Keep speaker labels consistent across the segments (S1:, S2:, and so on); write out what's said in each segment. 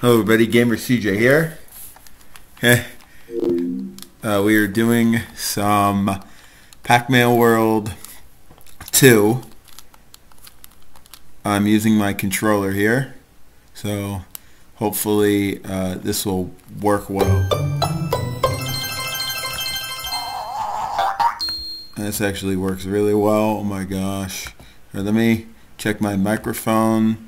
S1: Hello everybody, Gamer CJ here. uh, we are doing some Pac-Man World 2. I'm using my controller here, so hopefully uh, this will work well. This actually works really well, oh my gosh. Right, let me check my microphone.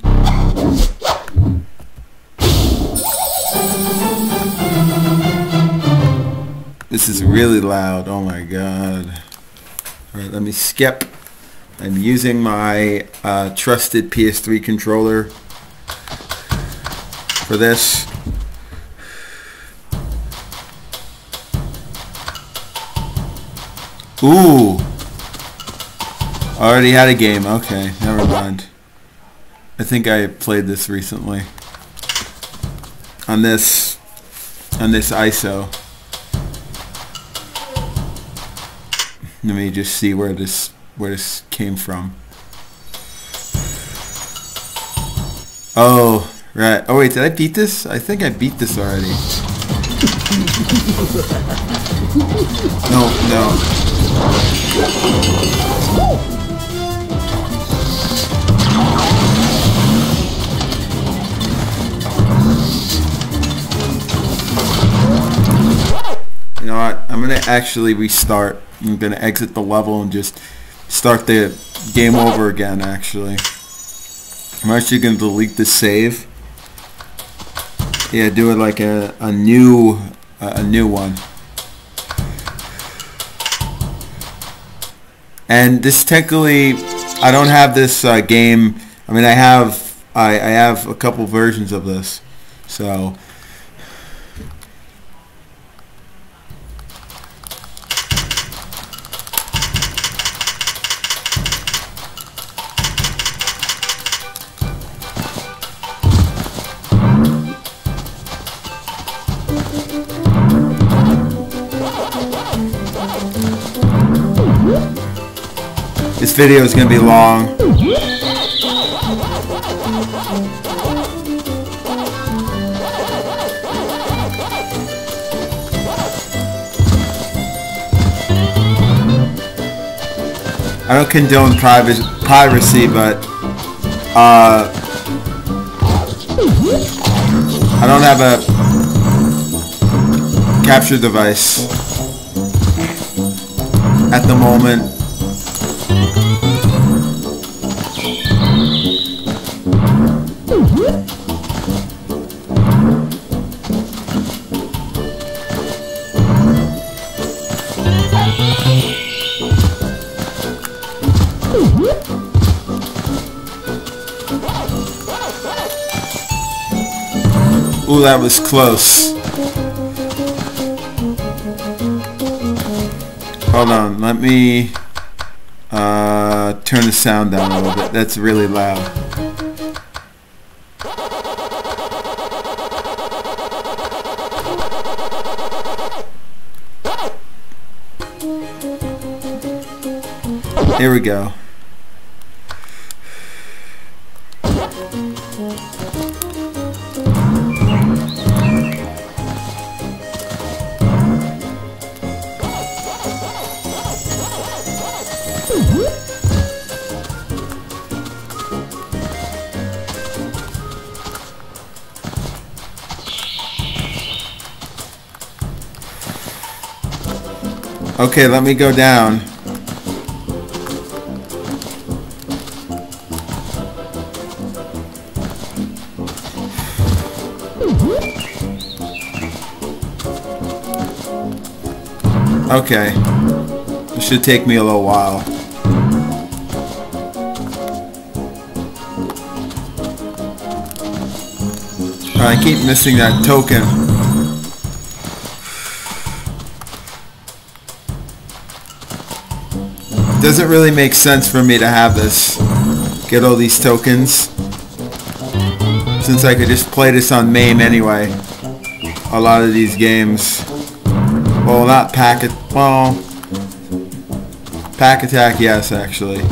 S1: This is really loud. Oh my god. Alright, let me skip. I'm using my uh, trusted PS3 controller for this. Ooh. Already had a game. Okay, never mind. I think I played this recently. On this on this ISO. Let me just see where this where this came from. Oh, right. Oh wait, did I beat this? I think I beat this already. no, no. You know what? I'm to actually restart. I'm going to exit the level and just start the game over again, actually. I'm actually going to delete the save. Yeah, do it like a, a new a new one. And this technically, I don't have this uh, game. I mean, I have I, I have a couple versions of this, so This video is going to be long. I don't condone private privacy, but uh, I don't have a capture device at the moment. That was close. Hold on, let me uh, turn the sound down a little bit. That's really loud. Here we go. Okay, let me go down. Okay. This should take me a little while. I keep missing that token. Doesn't really make sense for me to have this. Get all these tokens. Since I could just play this on MAME anyway. A lot of these games. Well, not Packet. Well, Pac-Attack, yes, actually.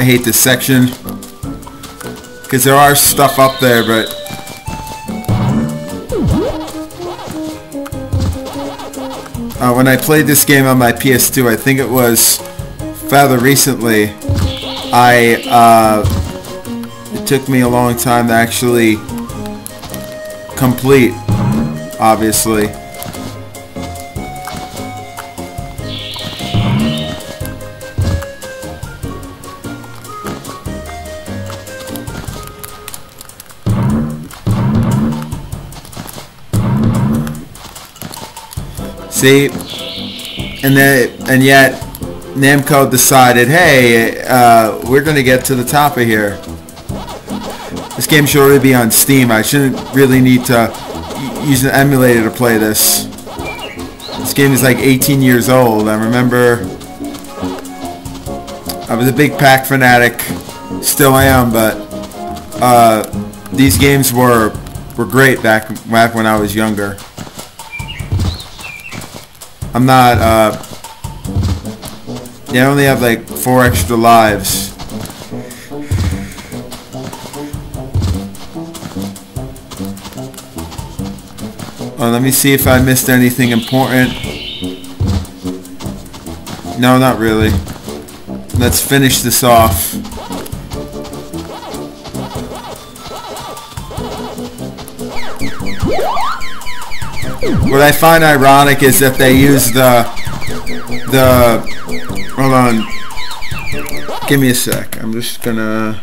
S1: I hate this section. Because there are stuff up there, but... Uh, when I played this game on my PS2, I think it was fairly recently, I, uh, it took me a long time to actually complete, obviously. See, and then and yet Namco decided, hey, uh, we're gonna get to the top of here. This game should already be on Steam. I shouldn't really need to use an emulator to play this. This game is like 18 years old. I remember I was a big Pac fanatic, still am, but uh, these games were were great back back when I was younger. I'm not, uh, yeah, I only have like four extra lives. Oh, let me see if I missed anything important. No, not really. Let's finish this off. What I find ironic is that they use the the hold on. Give me a sec. I'm just gonna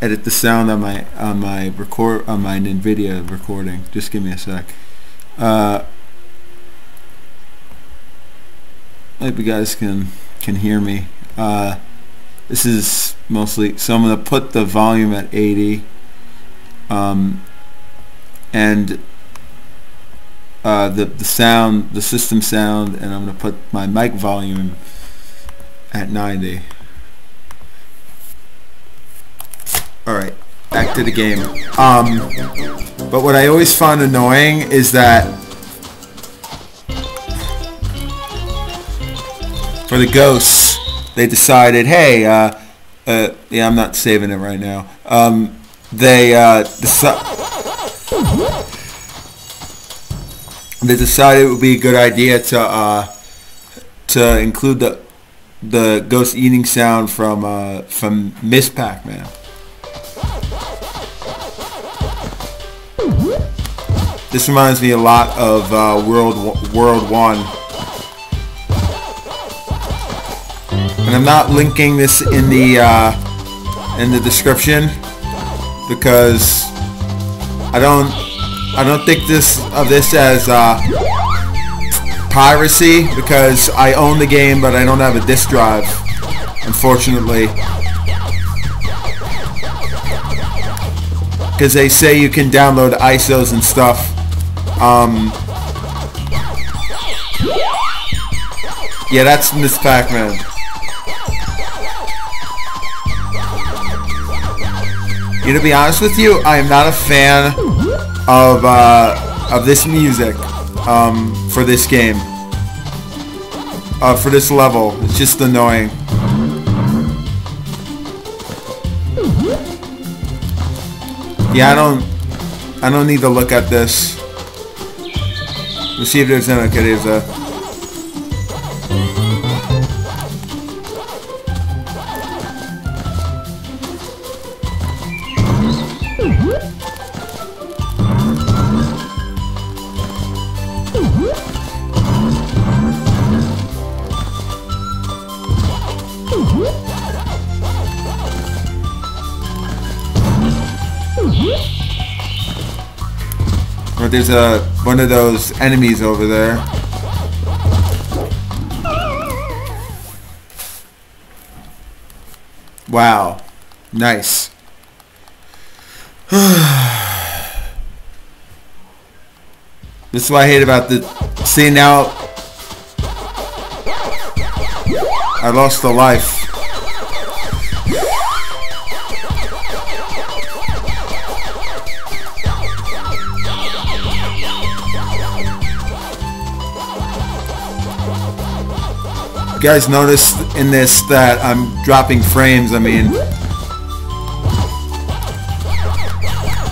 S1: edit the sound on my on my record on my NVIDIA recording. Just give me a sec. Uh, hope you guys can can hear me. Uh, this is mostly so I'm gonna put the volume at 80. Um, and uh, the, the sound, the system sound, and I'm going to put my mic volume at 90. Alright, back to the game. Um, but what I always find annoying is that for the ghosts, they decided, hey, uh, uh, yeah, I'm not saving it right now. Um, they uh, they decided it would be a good idea to uh, to include the the ghost eating sound from uh, from Miss Pac-Man. This reminds me a lot of uh, World World One, and I'm not linking this in the uh, in the description because I don't I don't think this of this as uh, piracy because I own the game but I don't have a disk drive unfortunately. Because they say you can download ISOs and stuff um, yeah that's Miss Pac-Man. You to be honest with you I am not a fan of uh, of this music um, for this game. Uh, for this level. It's just annoying. Yeah, I don't I don't need to look at this. Let's see if there's any okay, there's a there's a one of those enemies over there. Wow. Nice. this is what I hate about the see now I lost a life. Guys noticed in this that I'm dropping frames, I mean,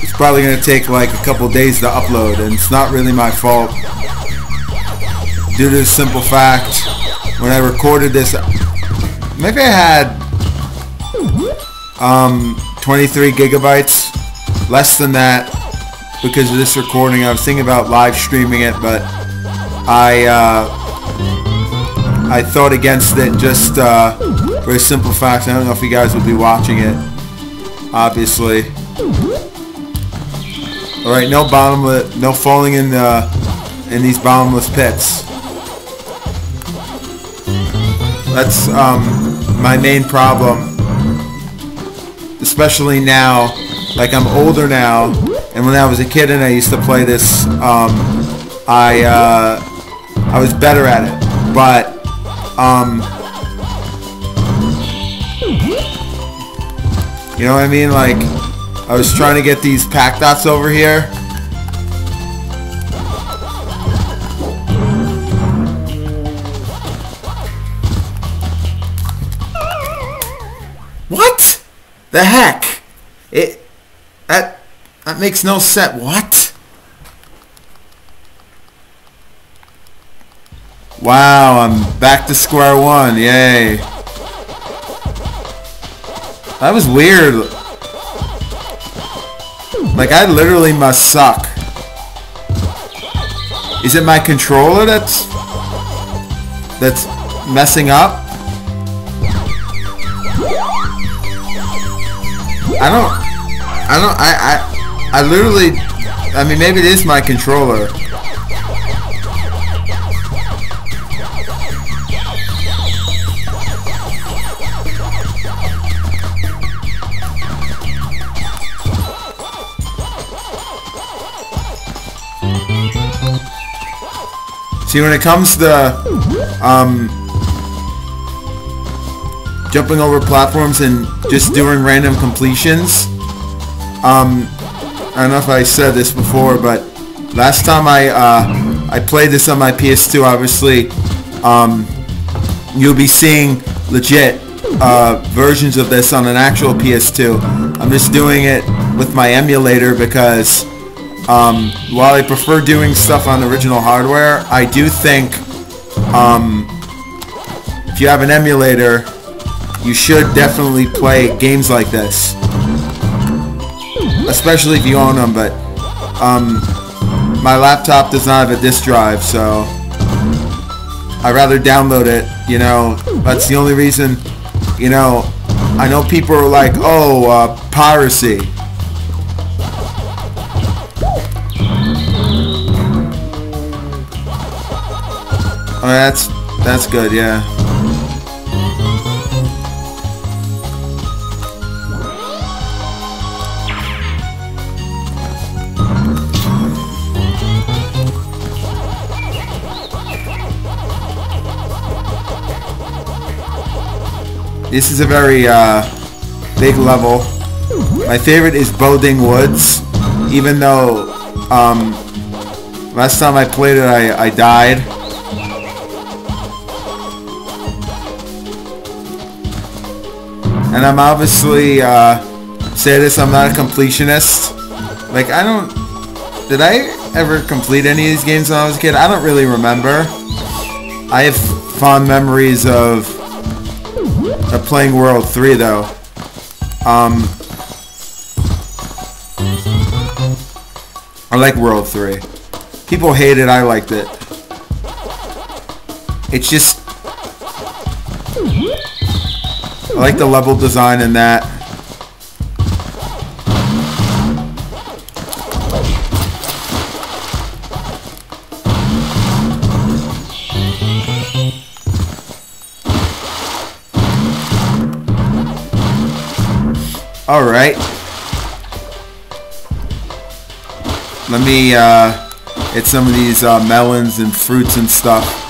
S1: it's probably going to take like a couple days to upload, and it's not really my fault. Due to the simple fact, when I recorded this, maybe I had um, 23 gigabytes, less than that, because of this recording. I was thinking about live streaming it, but I uh, I thought against it just uh, a simple fact. I don't know if you guys will be watching it. Obviously. All right, no bottomless, no falling in the in these bottomless pits. That's um, my main problem, especially now. Like I'm older now, and when I was a kid and I used to play this, um, I uh, I was better at it, but um, you know what I mean? Like, I was trying to get these pack dots over here. What? The heck? It, that, that makes no sense. What? Wow, I'm back to square one. Yay. That was weird. Like, I literally must suck. Is it my controller that's... That's messing up? I don't... I don't... I... I, I literally... I mean, maybe it is my controller. See, when it comes to um, jumping over platforms and just doing random completions, um, I don't know if I said this before, but last time I uh, I played this on my PS2, obviously, um, you'll be seeing legit uh, versions of this on an actual PS2. I'm just doing it with my emulator because um, while I prefer doing stuff on original hardware, I do think um, if you have an emulator, you should definitely play games like this. Especially if you own them, but um, my laptop does not have a disk drive, so I'd rather download it, you know. That's the only reason, you know, I know people are like, oh, uh, piracy. Oh, that's that's good, yeah. This is a very uh, big level. My favorite is Boding Woods, even though um, Last time I played it, I, I died. And I'm obviously, uh, say this, I'm not a completionist. Like, I don't... Did I ever complete any of these games when I was a kid? I don't really remember. I have fond memories of, of playing World 3, though. Um, I like World 3. People hate it, I liked it. It's just... like the level design in that. Alright. Let me uh, get some of these uh, melons and fruits and stuff.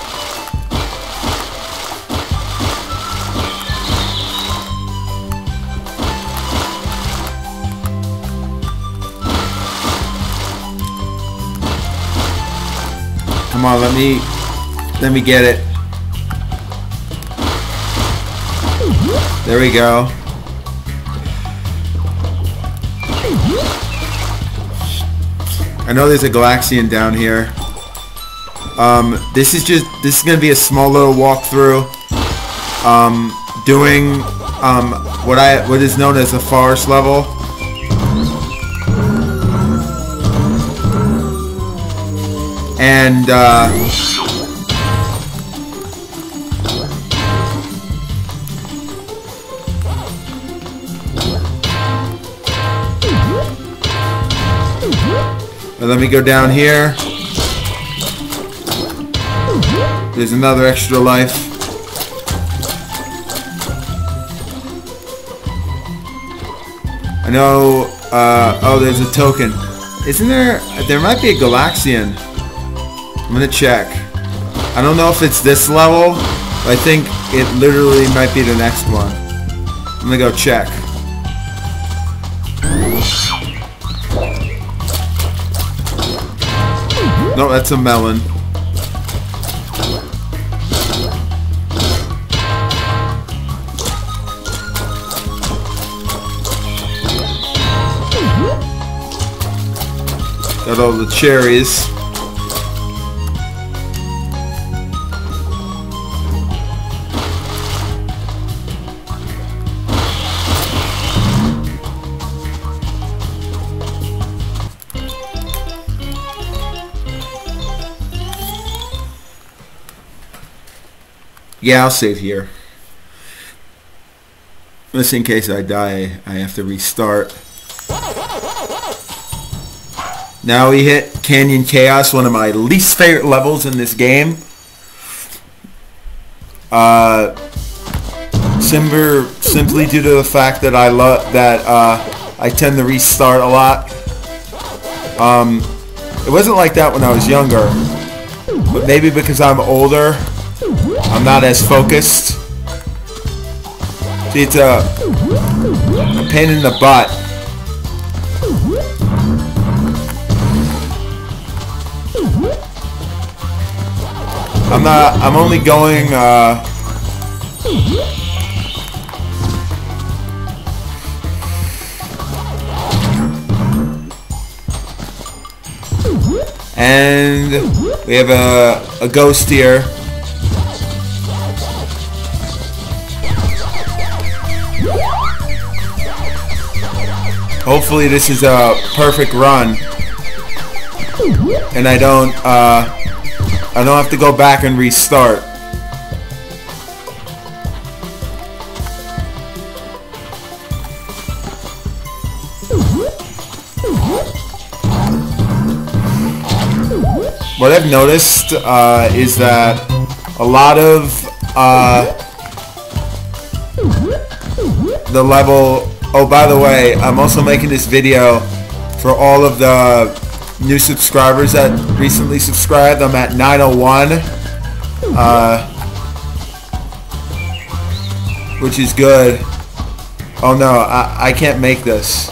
S1: Come on, let me let me get it. There we go. I know there's a Galaxian down here. Um, this is just, this is going to be a small little walkthrough. Um, doing, um, what I, what is known as a forest level. And, uh, let me go down here. There's another extra life. I know, uh, oh, there's a token. Isn't there, there might be a Galaxian. I'm gonna check. I don't know if it's this level, I think it literally might be the next one. I'm gonna go check. No, that's a melon. Got all the cherries. Yeah, I'll save here. Just in case I die, I have to restart. Now we hit Canyon Chaos, one of my least favorite levels in this game. Uh, Simber, simply due to the fact that I love that uh, I tend to restart a lot. Um, it wasn't like that when I was younger, but maybe because I'm older, I'm not as focused. It's a, a pain in the butt. I'm not, I'm only going, uh, and we have a, a ghost here. Hopefully this is a perfect run. And I don't, uh, I don't have to go back and restart. What I've noticed uh, is that a lot of uh, the level Oh, by the way, I'm also making this video for all of the new subscribers that recently subscribed. I'm at 901. Uh, which is good. Oh no, I, I can't make this.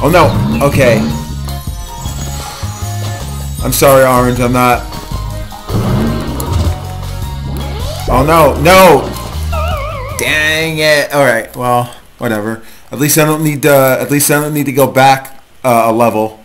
S1: Oh no, okay. I'm sorry, Orange, I'm not... Oh no, no! Dang it. Alright, well, whatever. At least I don't need to, at least I don't need to go back uh, a level.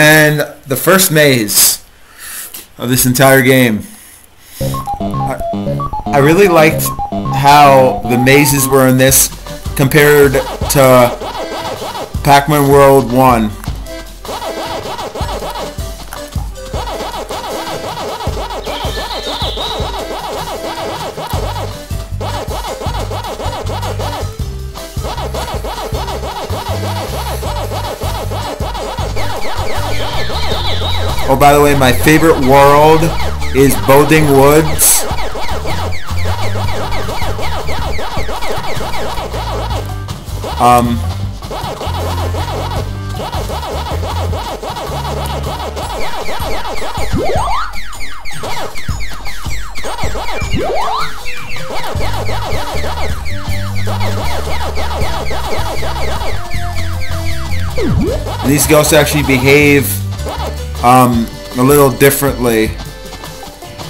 S1: And the first maze of this entire game. I, I really liked how the mazes were in this compared to Pac-Man World 1. Oh, by the way, my favorite world is Bolding Woods. Um, these ghosts actually behave um, a little differently.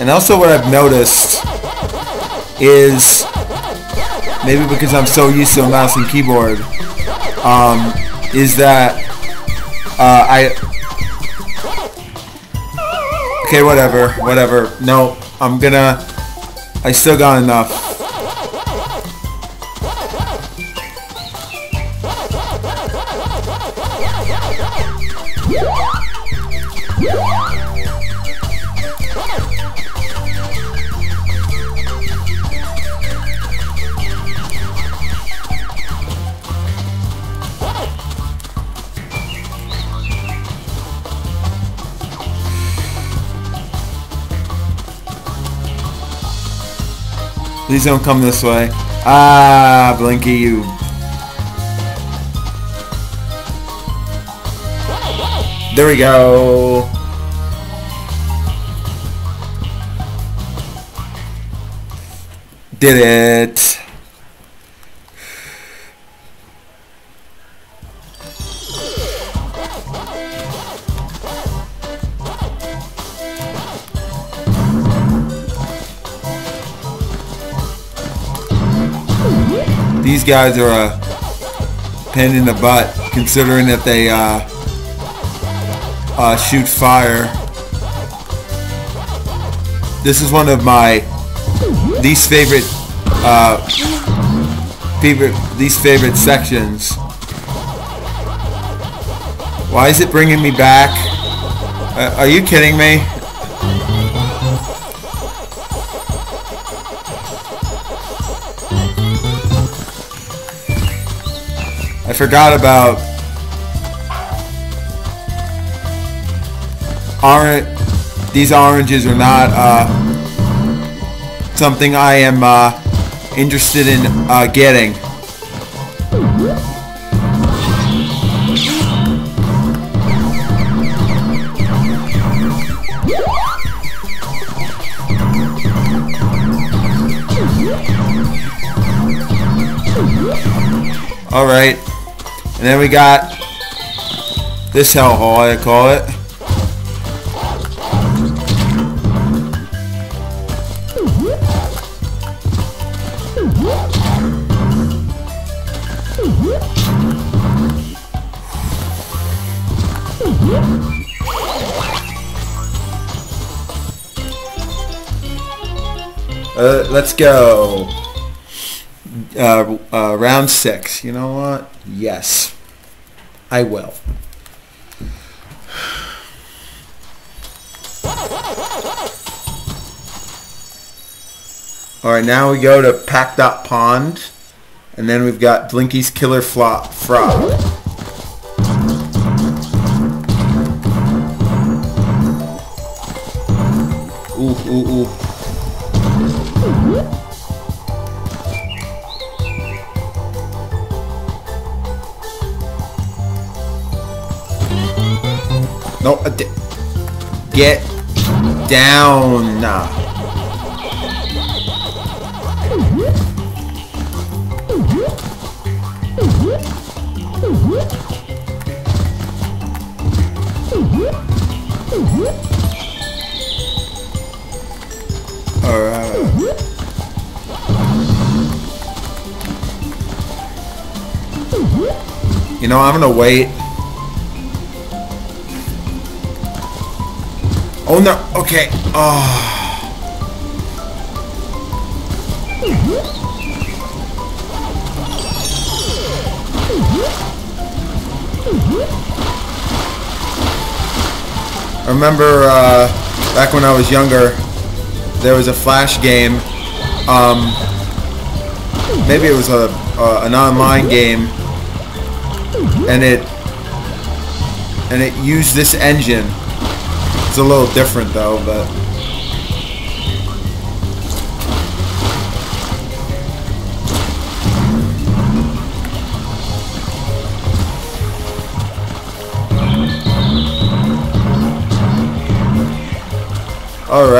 S1: And also what I've noticed is maybe because I'm so used to a mouse and keyboard um, is that uh, I okay whatever whatever no I'm gonna I still got enough Please don't come this way. Ah, Blinky, you... There we go. Did it. These guys are a pain in the butt, considering that they uh, uh, shoot fire. This is one of my least favorite, uh, favorite, least favorite sections. Why is it bringing me back? Uh, are you kidding me? Forgot about orange. These oranges are not uh, something I am uh, interested in uh, getting. All right. And then we got this hellhole, I call it. Uh, let's go. Uh, uh, round six. You know what? Yes, I will. All right, now we go to Pac-Dot Pond, and then we've got Blinky's Killer Flop Frog. Ooh, ooh, ooh. No, uh, get down. Alright. You know, I'm gonna wait. Oh no, okay. Oh. I remember uh, back when I was younger, there was a flash game. Um, maybe it was a an online game, and it and it used this engine. A little different though, but. All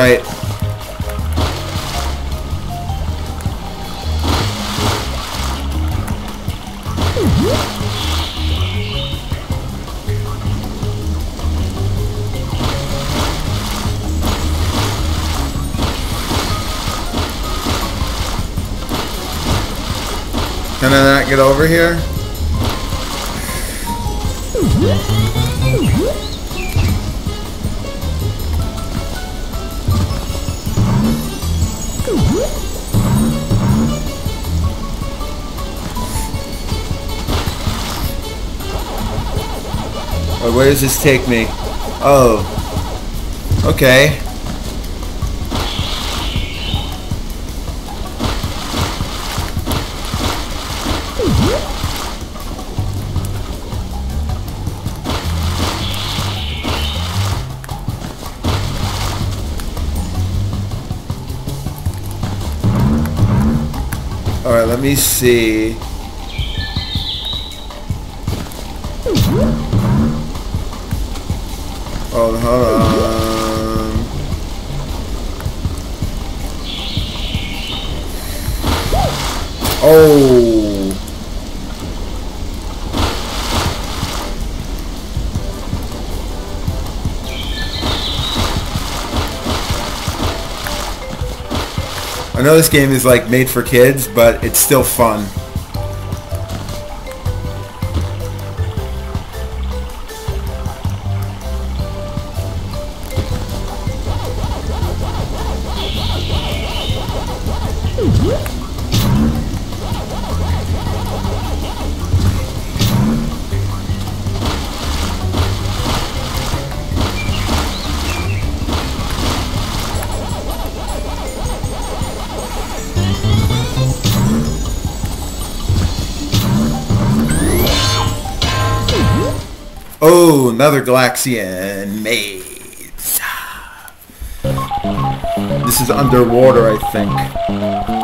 S1: get over here? Or where does this take me? Oh. Okay. Me see. Know this game is like made for kids, but it's still fun. Oh, another Galaxian maze. This is underwater, I think.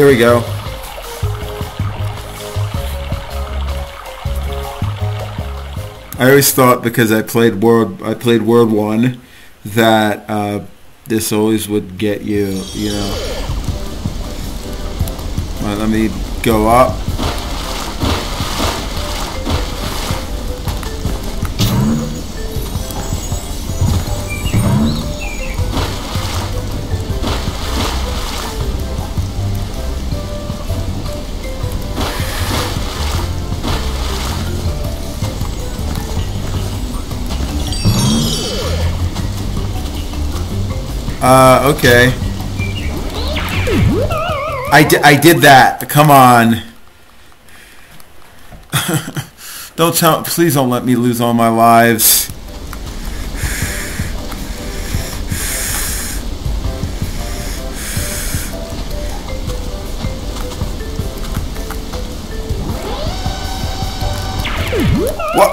S1: There we go. I always thought because I played world I played world 1 that uh, this always would get you, you know. Right, let me go up. Uh, okay. I, di I did that. Come on. don't tell. Please don't let me lose all my lives. What?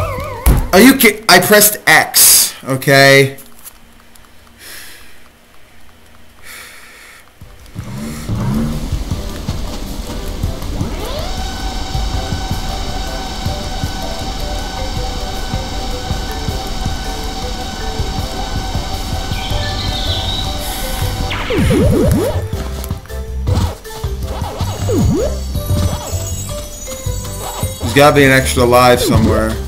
S1: Are you kidding? I pressed X. Okay. Gotta be an extra live somewhere.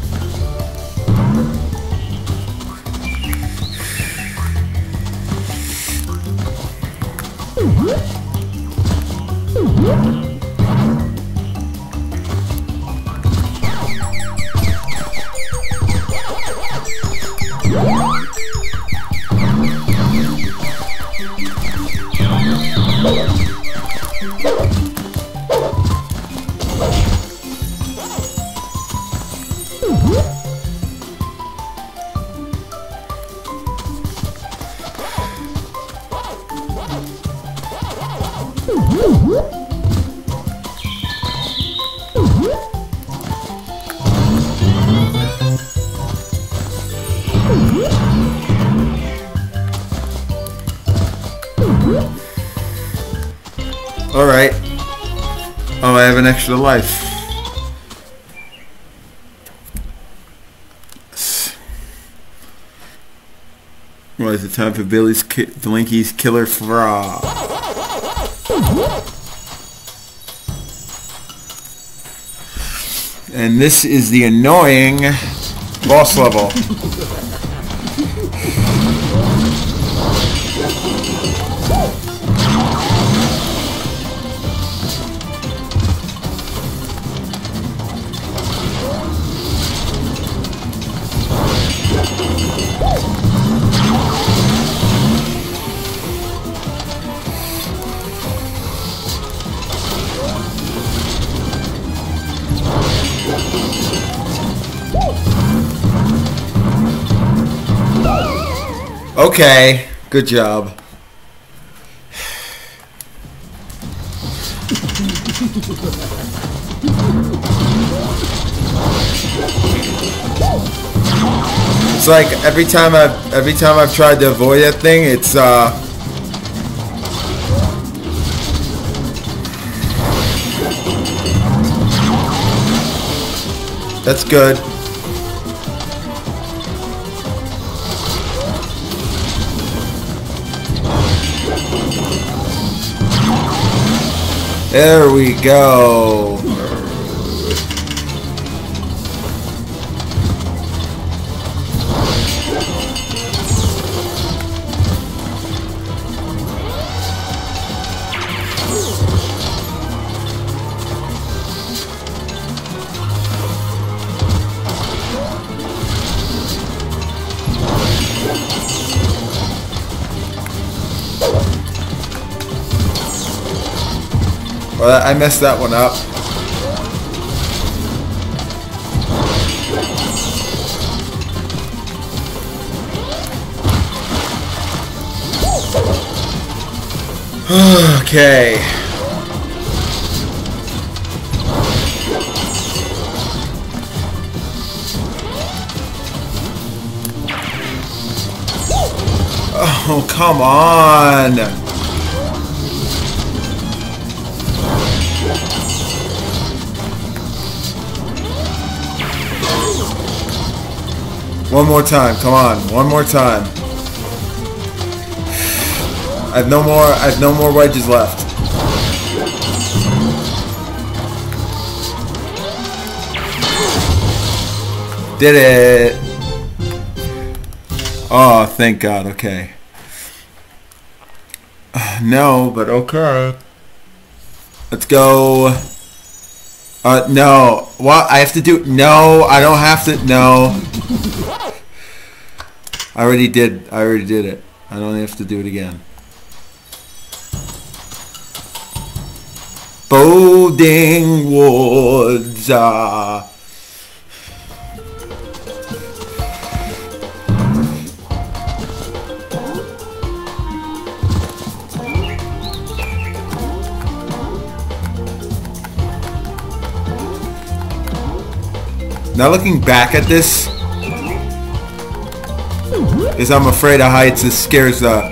S1: Billy's ki Blinky's Killer Frog? And this is the annoying boss level. Okay, good job. It's like every time I've every time I've tried to avoid that thing, it's uh That's good. There we go. I messed that one up. okay. Oh, come on. One more time. Come on. One more time. I have no more. I have no more wedges left. Did it. Oh, thank God. Okay. No, but okay. Let's go. Uh, no. What? I have to do... No, I don't have to... No. I already did. I already did it. I don't have to do it again. Boding Woods. Uh, Now looking back at this, is I'm afraid of heights. It scares the. Uh,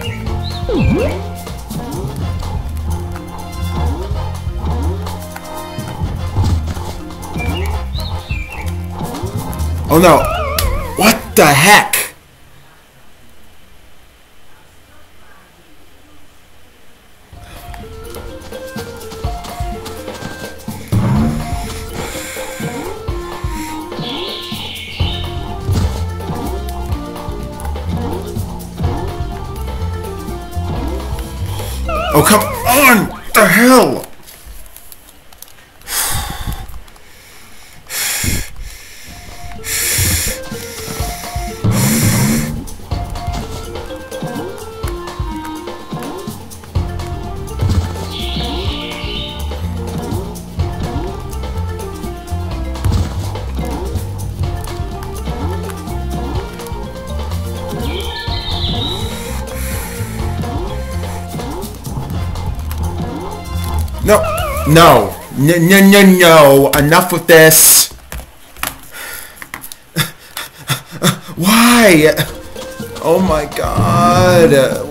S1: oh no! What the heck? No, no, no, no, no. Enough with this. Why? Oh my god.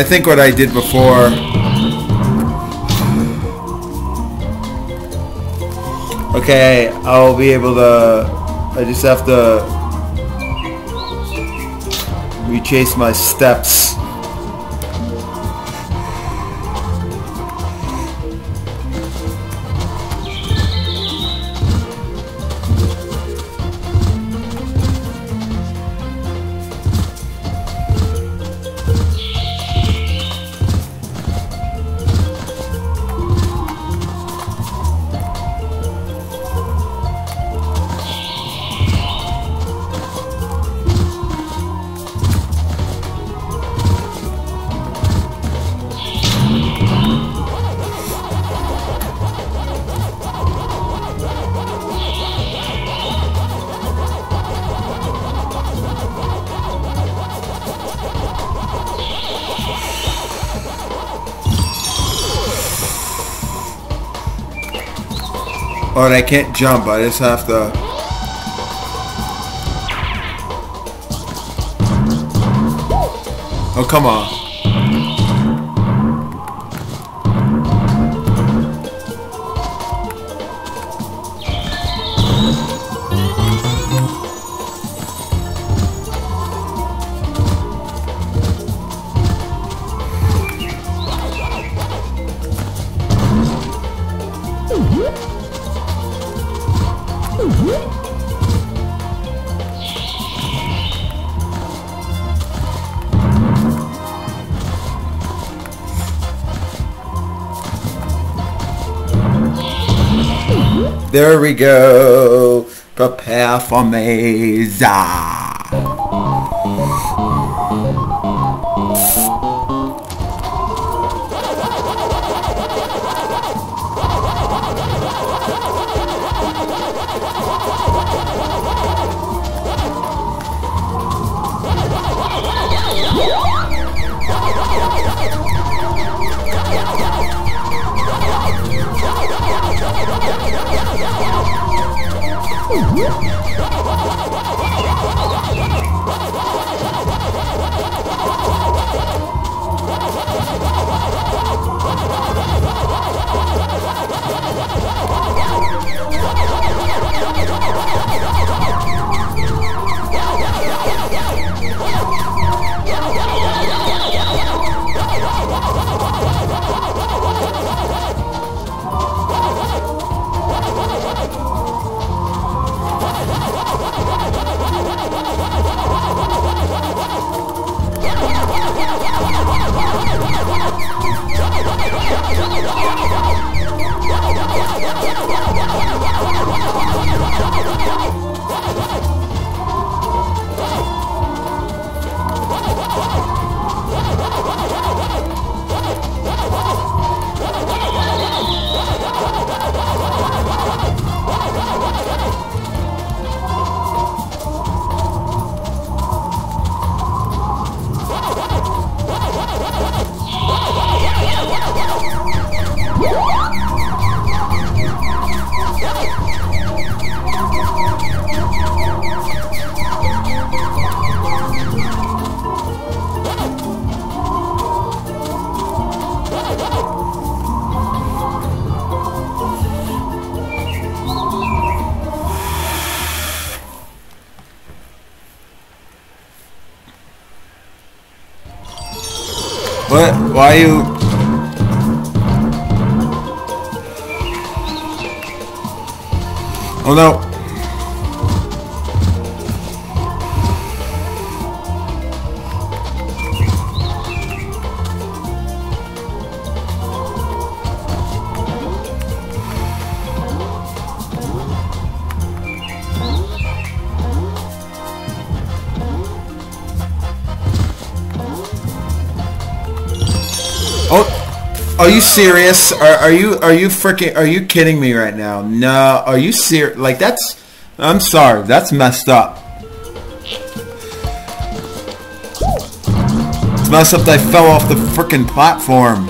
S1: I think what I did before Okay, I'll be able to I just have to retrace my steps. And I can't jump. I just have to... Oh, come on. There we go. Prepare for me. Why you? Serious? Are, are you are you freaking are you kidding me right now? No, are you serious? Like that's I'm sorry, that's messed up. It's messed up that I fell off the freaking platform.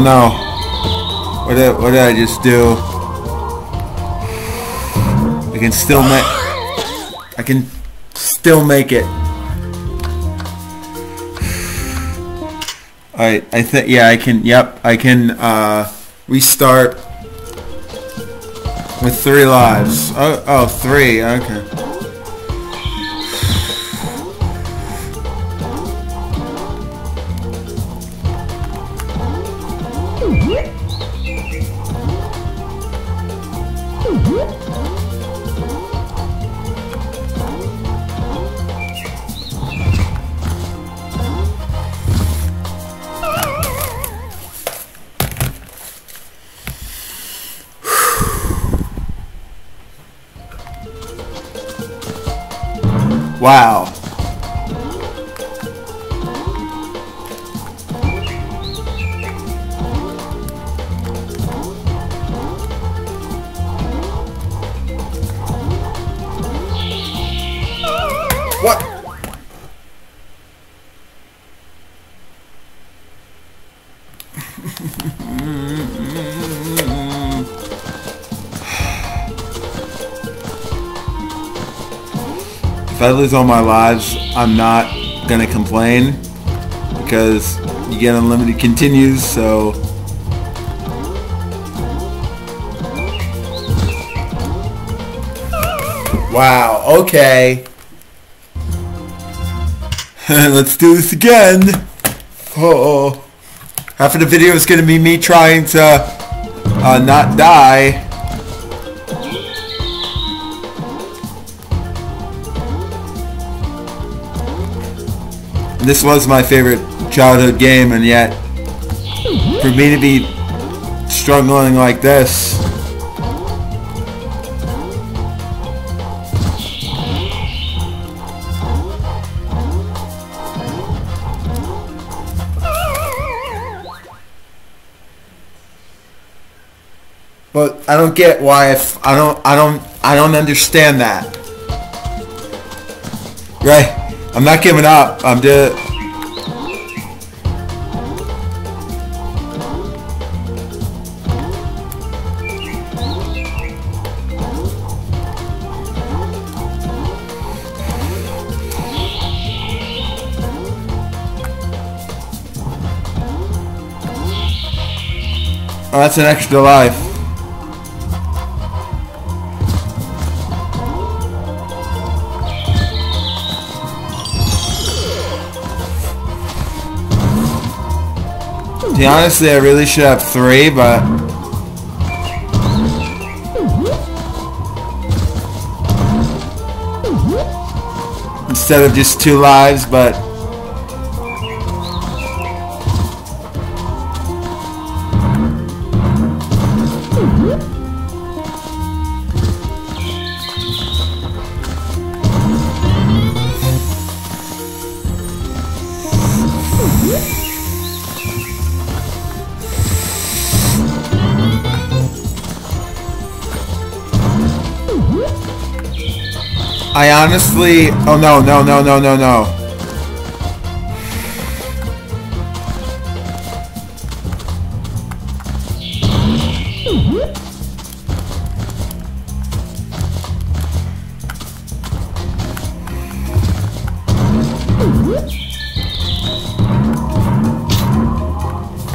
S1: Oh no. What did, what did I just do? I can still make... I can still make it. Alright, I think, yeah, I can, yep, I can, uh, restart with three lives. Oh, oh, three, okay. If I lose all my lives, I'm not gonna complain because you get unlimited continues, so Wow, okay. Let's do this again. Oh. Half of the video is going to be me trying to uh, not die. This was my favorite childhood game, and yet, for me to be struggling like this, I don't get why if I don't I don't I don't understand that. Right? I'm not giving up. I'm just Oh, that's an extra life. See, honestly, I really should have three, but... Instead of just two lives, but... honestly... Oh, no, no, no, no, no, no.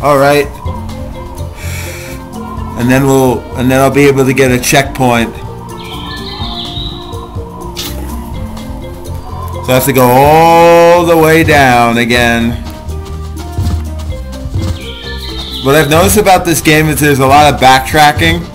S1: All right. And then we'll, and then I'll be able to get a checkpoint. So I have to go all the way down again. What I've noticed about this game is there's a lot of backtracking.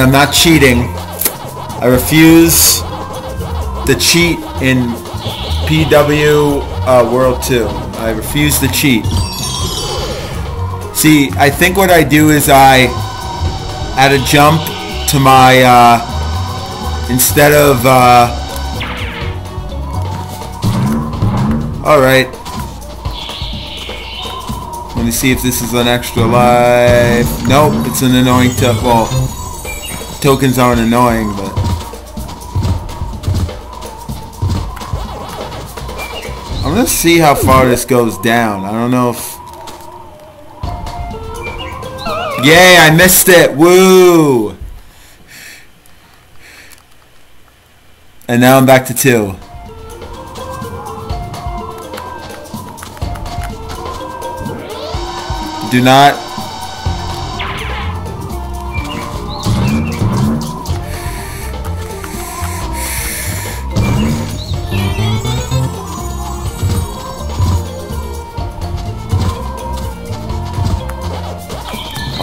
S1: And I'm not cheating. I refuse the cheat in PW uh, World 2. I refuse the cheat. See, I think what I do is I add a jump to my, uh, instead of, uh, alright. Let me see if this is an extra life. Nope, it's an annoying tip. Well, tokens aren't annoying, but... I'm gonna see how far this goes down. I don't know if... Yay, I missed it! Woo! And now I'm back to two. Do not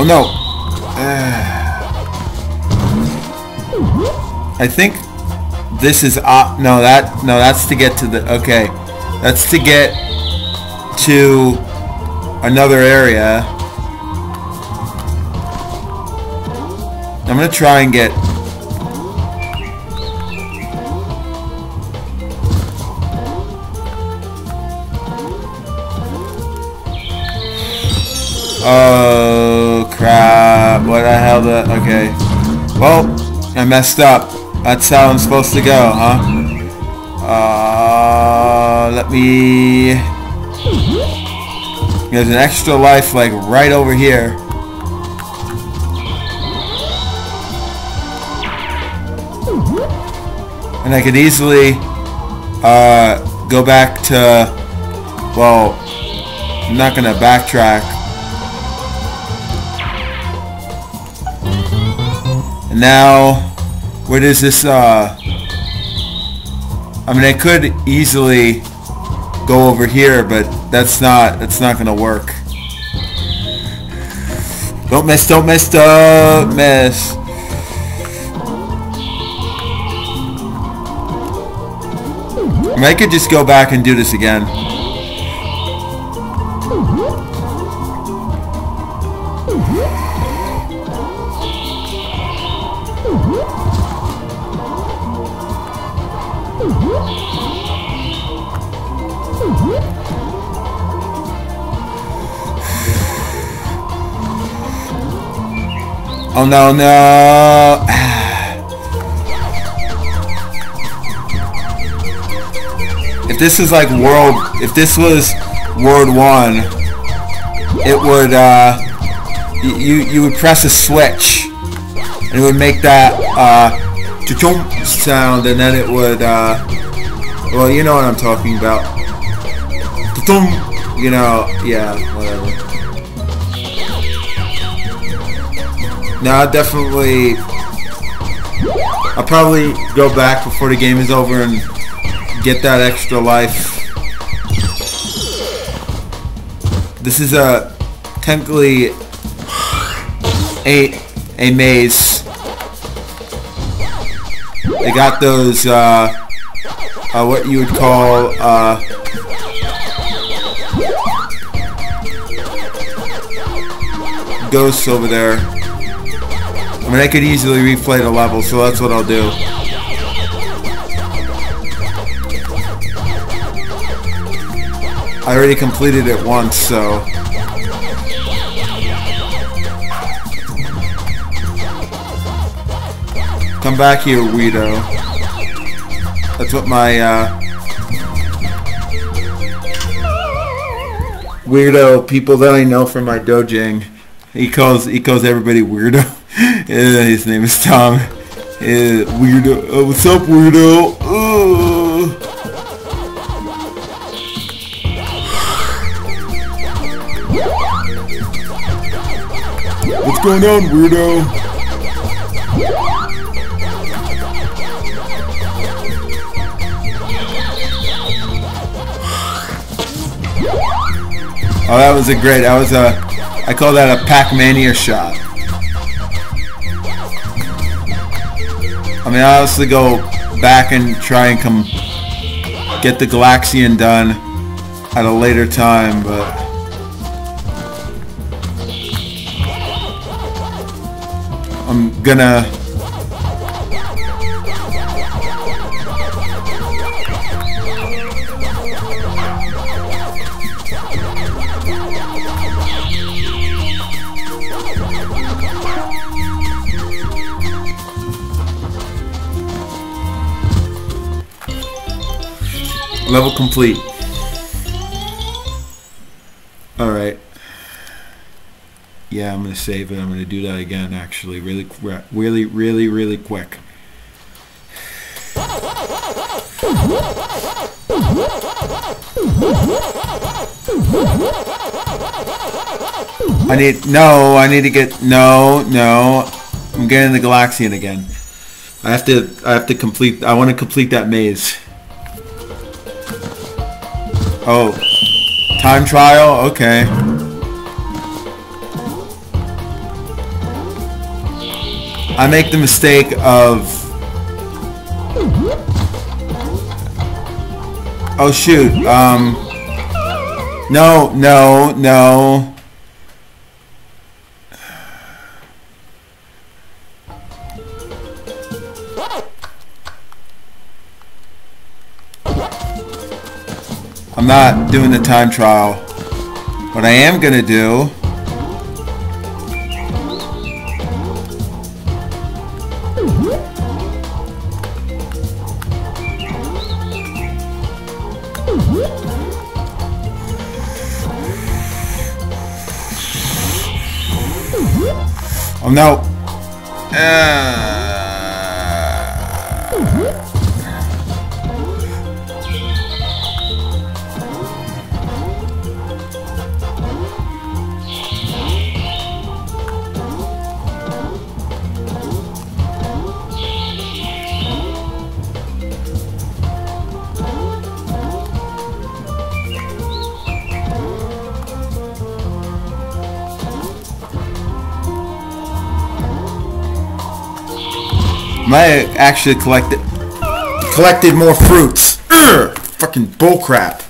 S1: no! Uh, I think this is uh, no that no that's to get to the okay that's to get to another area I'm gonna try and get Oh crap, what the hell the okay. Well, I messed up. That's how I'm supposed to go, huh? Uh let me There's an extra life like right over here. And I could easily uh, go back to, well, I'm not to backtrack now, where does this, uh, I mean, I could easily go over here, but that's not, that's not to work. Don't miss, don't miss, don't miss. I, mean, I could just go back and do this again. Oh no, no. if this is like world, if this was World 1, it would, uh, you, you would press a switch and it would make that, uh, sound and then it would, uh, well, you know what I'm talking about. You know, yeah, whatever. No, I'll definitely. I'll probably go back before the game is over and get that extra life. This is a technically a a maze. They got those uh, uh, what you would call uh, ghosts over there. I mean, I could easily replay the level, so that's what I'll do. I already completed it once, so... Come back here, weirdo. That's what my, uh... Weirdo people that I know from my dojang. He calls he calls everybody weirdo. His name is Tom. Yeah, weirdo. Uh, what's up, weirdo? Uh. What's going on, weirdo? Oh, that was a great. That was a. I call that a Pac-Mania shot. I mean, I honestly go back and try and come get the Galaxian done at a later time, but I'm gonna Level complete. Alright. Yeah, I'm going to save it. I'm going to do that again, actually. Really, really, really, really quick. I need, no, I need to get, no, no. I'm getting the Galaxian again. I have to, I have to complete, I want to complete that maze. Oh. Time trial? Okay. I make the mistake of Oh shoot. Um No, no, no. I'm not doing the time trial. What I am going to do Oh no. Uh... Might actually collected collected more fruits. Urgh! Fucking bullcrap.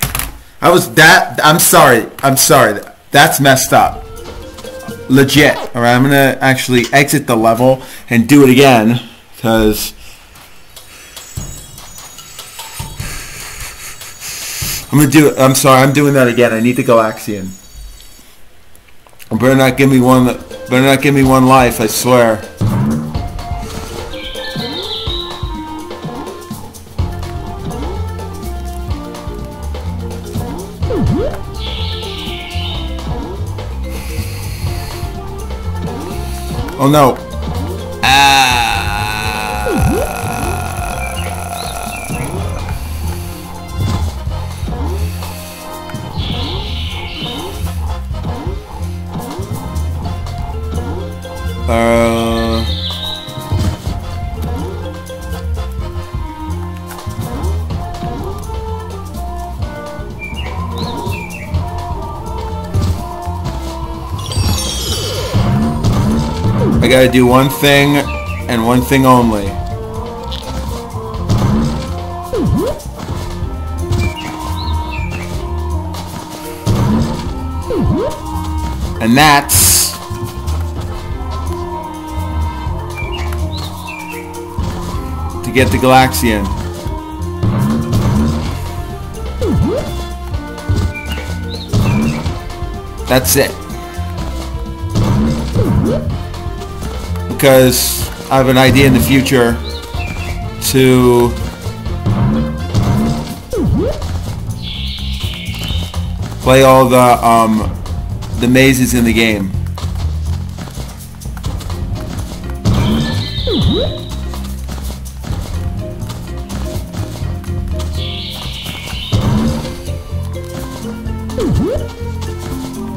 S1: I was that. I'm sorry. I'm sorry. That's messed up. Legit. All right. I'm gonna actually exit the level and do it again because. I'm gonna do it. I'm sorry. I'm doing that again. I need the Galaxian. Better not give me one. Better not give me one life. I swear. Oh no. Gotta do one thing and one thing only. And that's to get the Galaxian. That's it. Because I have an idea in the future to play all the um, the mazes in the game.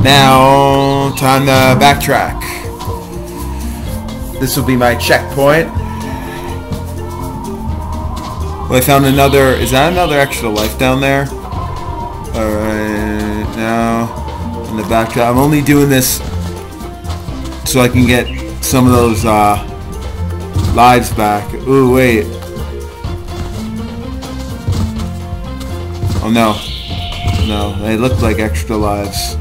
S1: Now, time to backtrack. This will be my checkpoint. Well, I found another... Is that another extra life down there? Alright, now... In the back... I'm only doing this so I can get some of those uh, lives back. Ooh, wait. Oh, no. No, they look like extra lives.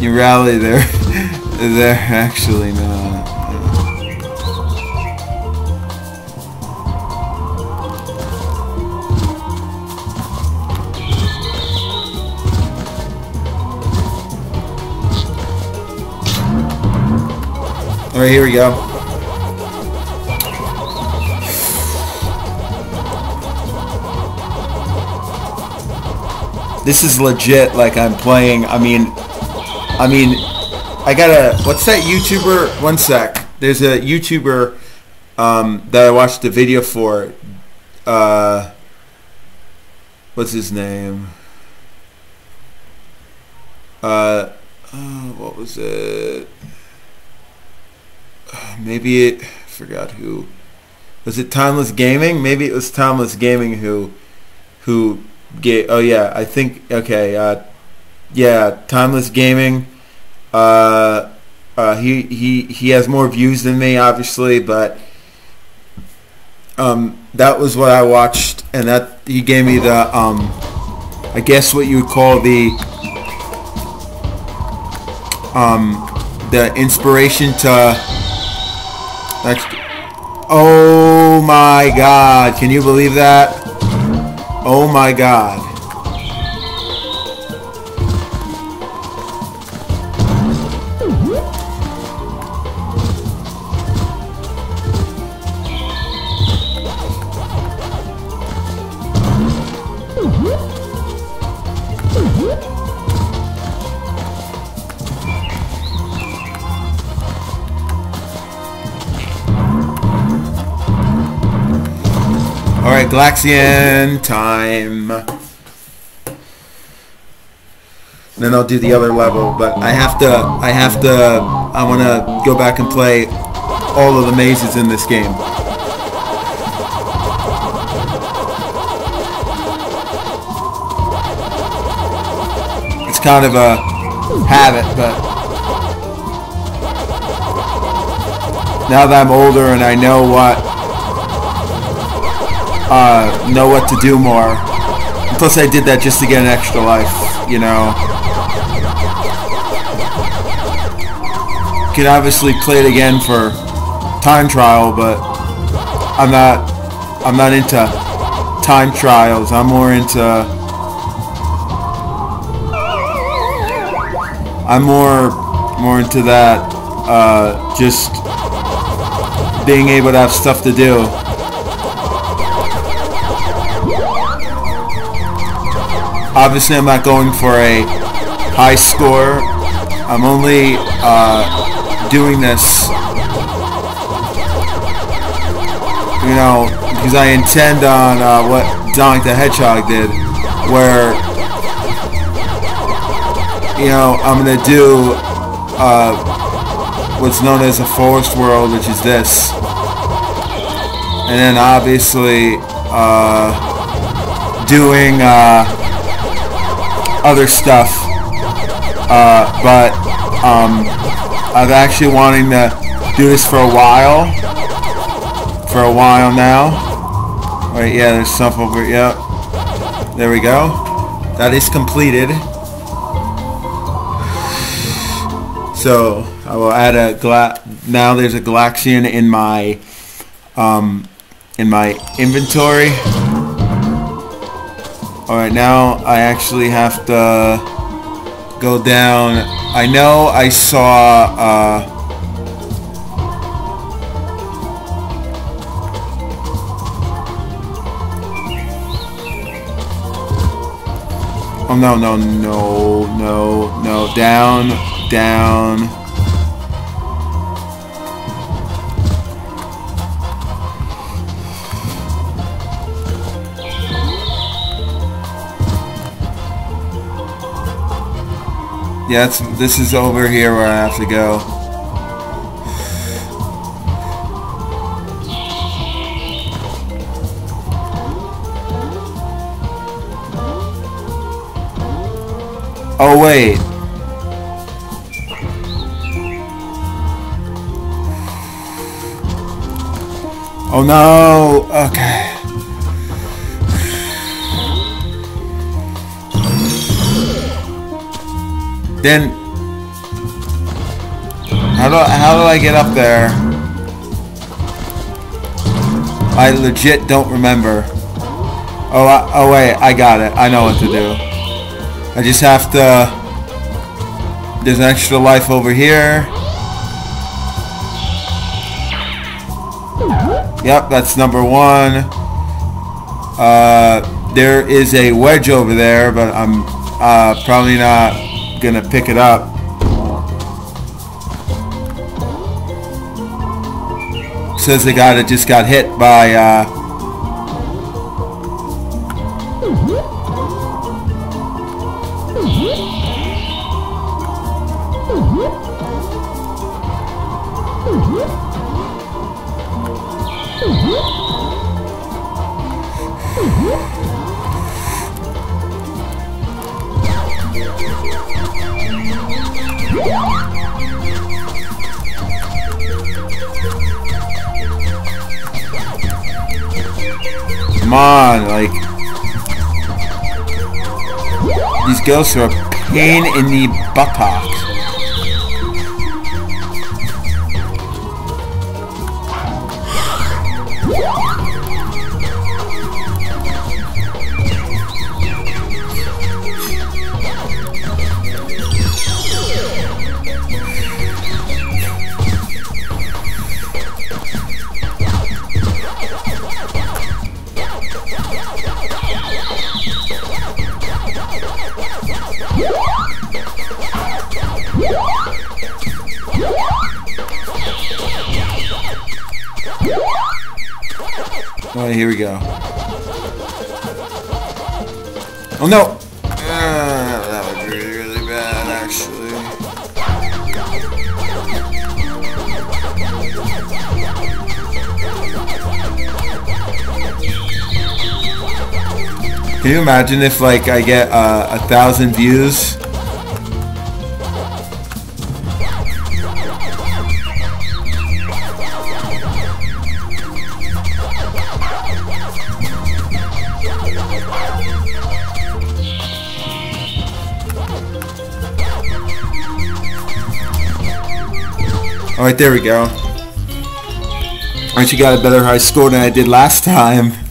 S1: You rally there. They're actually not. Alright, here we go. This is legit like I'm playing, I mean, I mean, I got a what's that YouTuber? One sec. There's a YouTuber um, that I watched a video for. Uh, what's his name? Uh, oh, what was it? Maybe it. I forgot who. Was it Timeless Gaming? Maybe it was Timeless Gaming who, who gave. Oh yeah, I think. Okay. Uh, yeah, Timeless Gaming uh, Uh, he he he has more views than me, obviously, but um, that was what I watched, and that he gave me the um, I guess what you would call the um, the inspiration to. That's, oh my God! Can you believe that? Oh my God! Galaxian time. Then I'll do the other level, but I have to, I have to, I want to go back and play all of the mazes in this game. It's kind of a habit, but now that I'm older and I know what uh, know what to do more. Plus, I did that just to get an extra life, you know. Could obviously play it again for time trial, but I'm not. I'm not into time trials. I'm more into. I'm more more into that. Uh, just being able to have stuff to do. Obviously, I'm not going for a high score. I'm only uh, doing this, you know, because I intend on uh, what Sonic the Hedgehog did, where, you know, I'm going to do uh, what's known as a forest world, which is this. And then obviously uh, doing uh, other stuff. Uh, but um, I've actually wanting to do this for a while. For a while now. Wait, yeah, there's stuff over. Yep. There we go. That is completed. So I will add a gla now there's a Galaxian in my um, in my inventory. Alright, now I actually have to go down. I know I saw, uh, Oh, no, no, no, no, no. Down, down. Yeah, this is over here where I have to go. Oh, wait. Oh, no. Okay. Then how do I, how do I get up there? I legit don't remember. Oh, I, oh wait, I got it. I know what to do. I just have to. There's an extra life over here. Yep, that's number one. Uh, there is a wedge over there, but I'm uh, probably not gonna pick it up. Says the guy that just got hit by uh, in imagine if, like, I get uh, a thousand views Alright, there we go. I actually got a better high score than I did last time.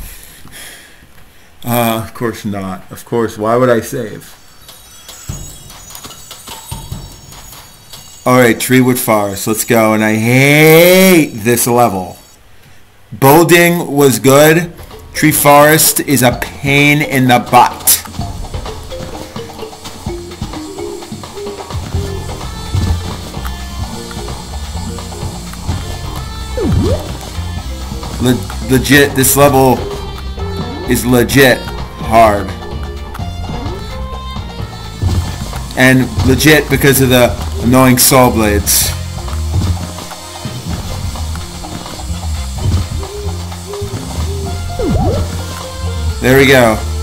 S1: Uh, of course not. Of course, why would I save? Alright, Treewood Forest, let's go. And I hate this level. Bolding was good. Tree Forest is a pain in the butt. Le legit, this level is legit hard. And legit because of the annoying saw blades. There we go.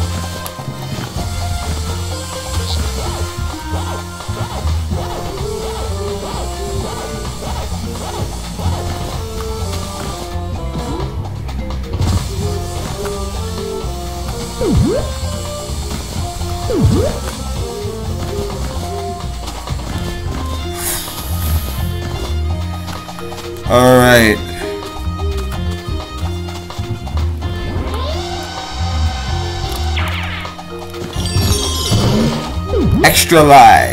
S1: Extra life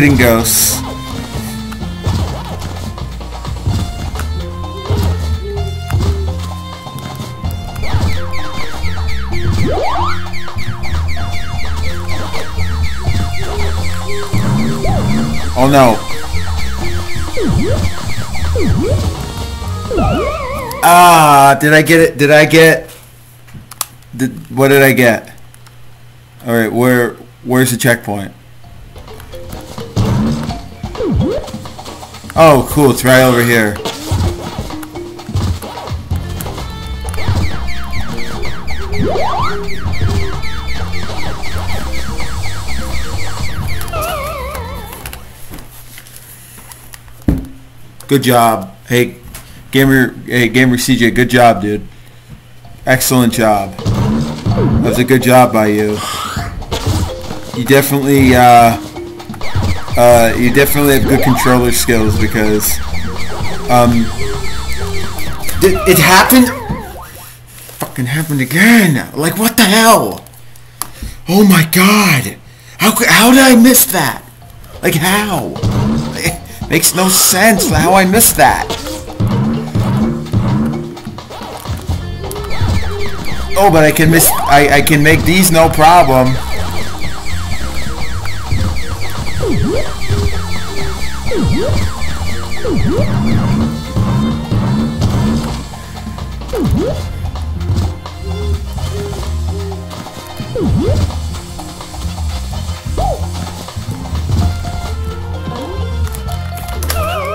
S1: Ghosts. Oh no. Ah, did I get it? Did I get did, what did I get? All right, where where's the checkpoint? Oh, cool. It's right over here. Good job. Hey, Gamer, hey, Gamer CJ, good job, dude. Excellent job. That was a good job by you. You definitely, uh, uh, you definitely have good controller skills because, um, it, it happened, fucking happened again. Like, what the hell? Oh my god! How how did I miss that? Like how? It makes no sense how I missed that. Oh, but I can miss. I I can make these no problem.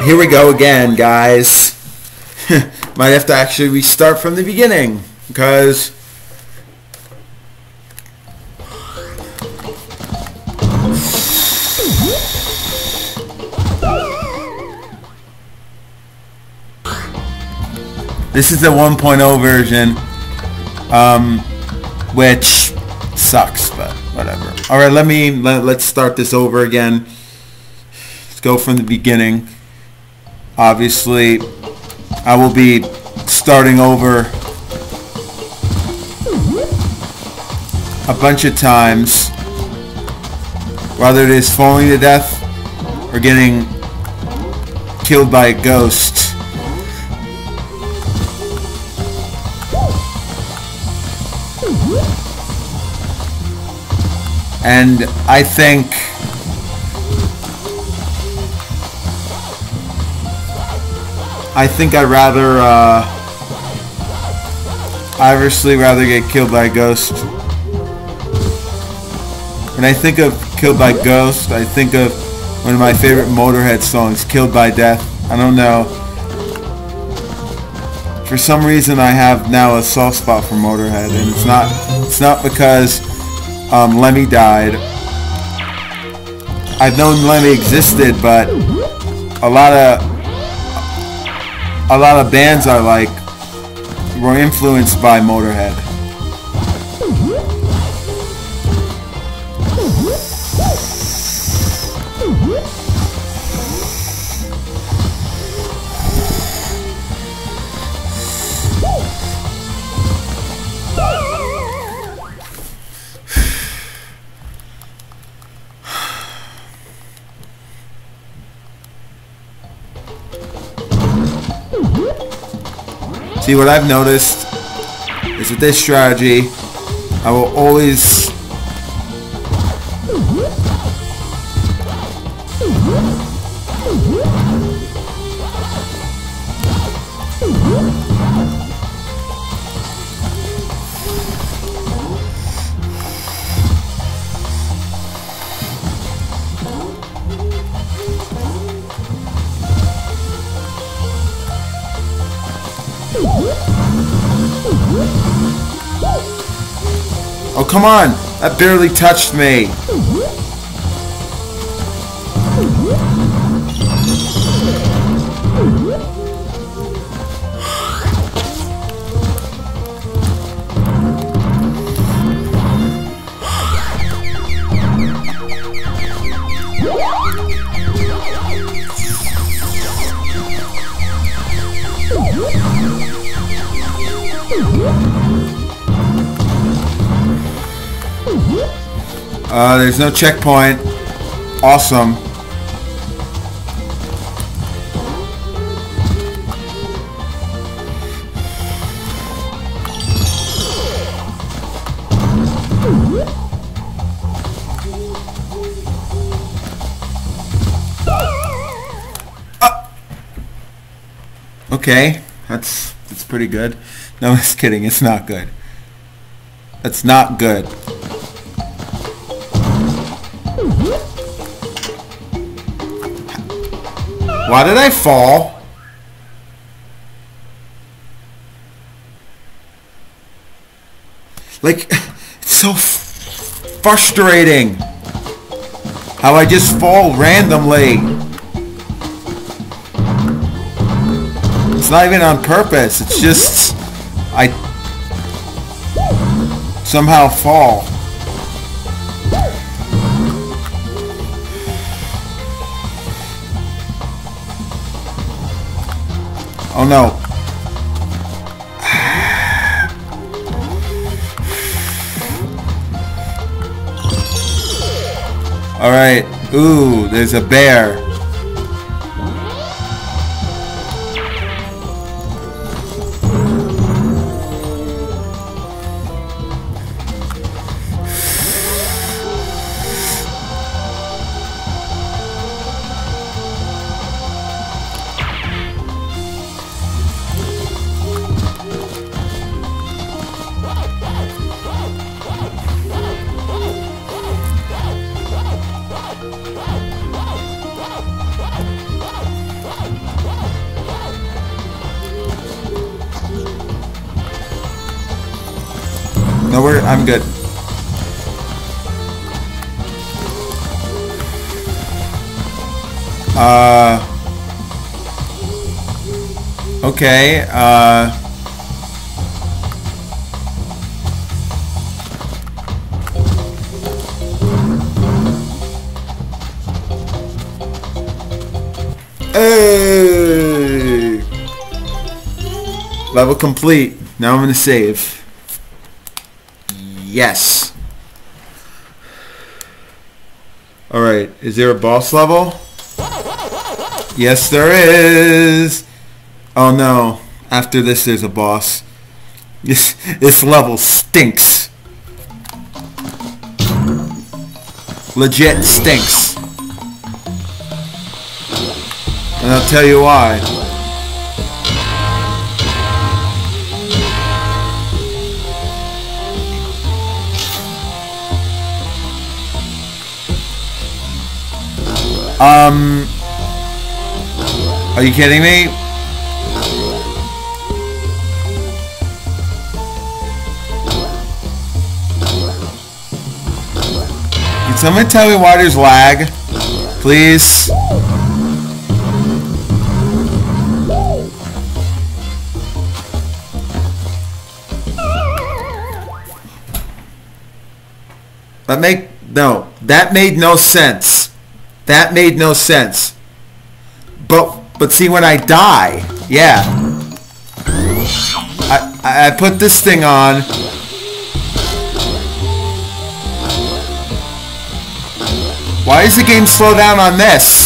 S1: Here we go again, guys. Might have to actually restart from the beginning, because... This is the 1.0 version, um, which sucks, but whatever. All right, let me let, let's start this over again. Let's go from the beginning. Obviously, I will be starting over a bunch of times, whether it is falling to death or getting killed by a ghost. And I think I think I'd rather uh, obviously rather get killed by a ghost. When I think of Killed by Ghost, I think of one of my favorite Motorhead songs, Killed by Death. I don't know. For some reason I have now a soft spot for Motorhead and it's not it's not because um, Lemmy died. I've known Lemmy existed, but a lot of a lot of bands I like were influenced by Motorhead. See, what I've noticed is with this strategy, I will always come on! That barely touched me! Uh, there's no checkpoint. Awesome. Uh, okay, that's that's pretty good. No, I'm just kidding. It's not good. That's not good. Why did I fall? Like, it's so frustrating how I just fall randomly. It's not even on purpose. It's just I somehow fall. Oh no. Alright. Ooh, there's a bear. Uh. Okay, uh. Hey! Level complete. Now I'm gonna save. Yes. Alright, is there a boss level? Yes, there is! Oh no, after this there's a boss. This, this level stinks. Legit stinks. And I'll tell you why. Um, are you kidding me? Can someone tell me why there's lag? Please? That make no. That made no sense. That made no sense. But but see when I die, yeah. I I put this thing on. Why does the game slow down on this?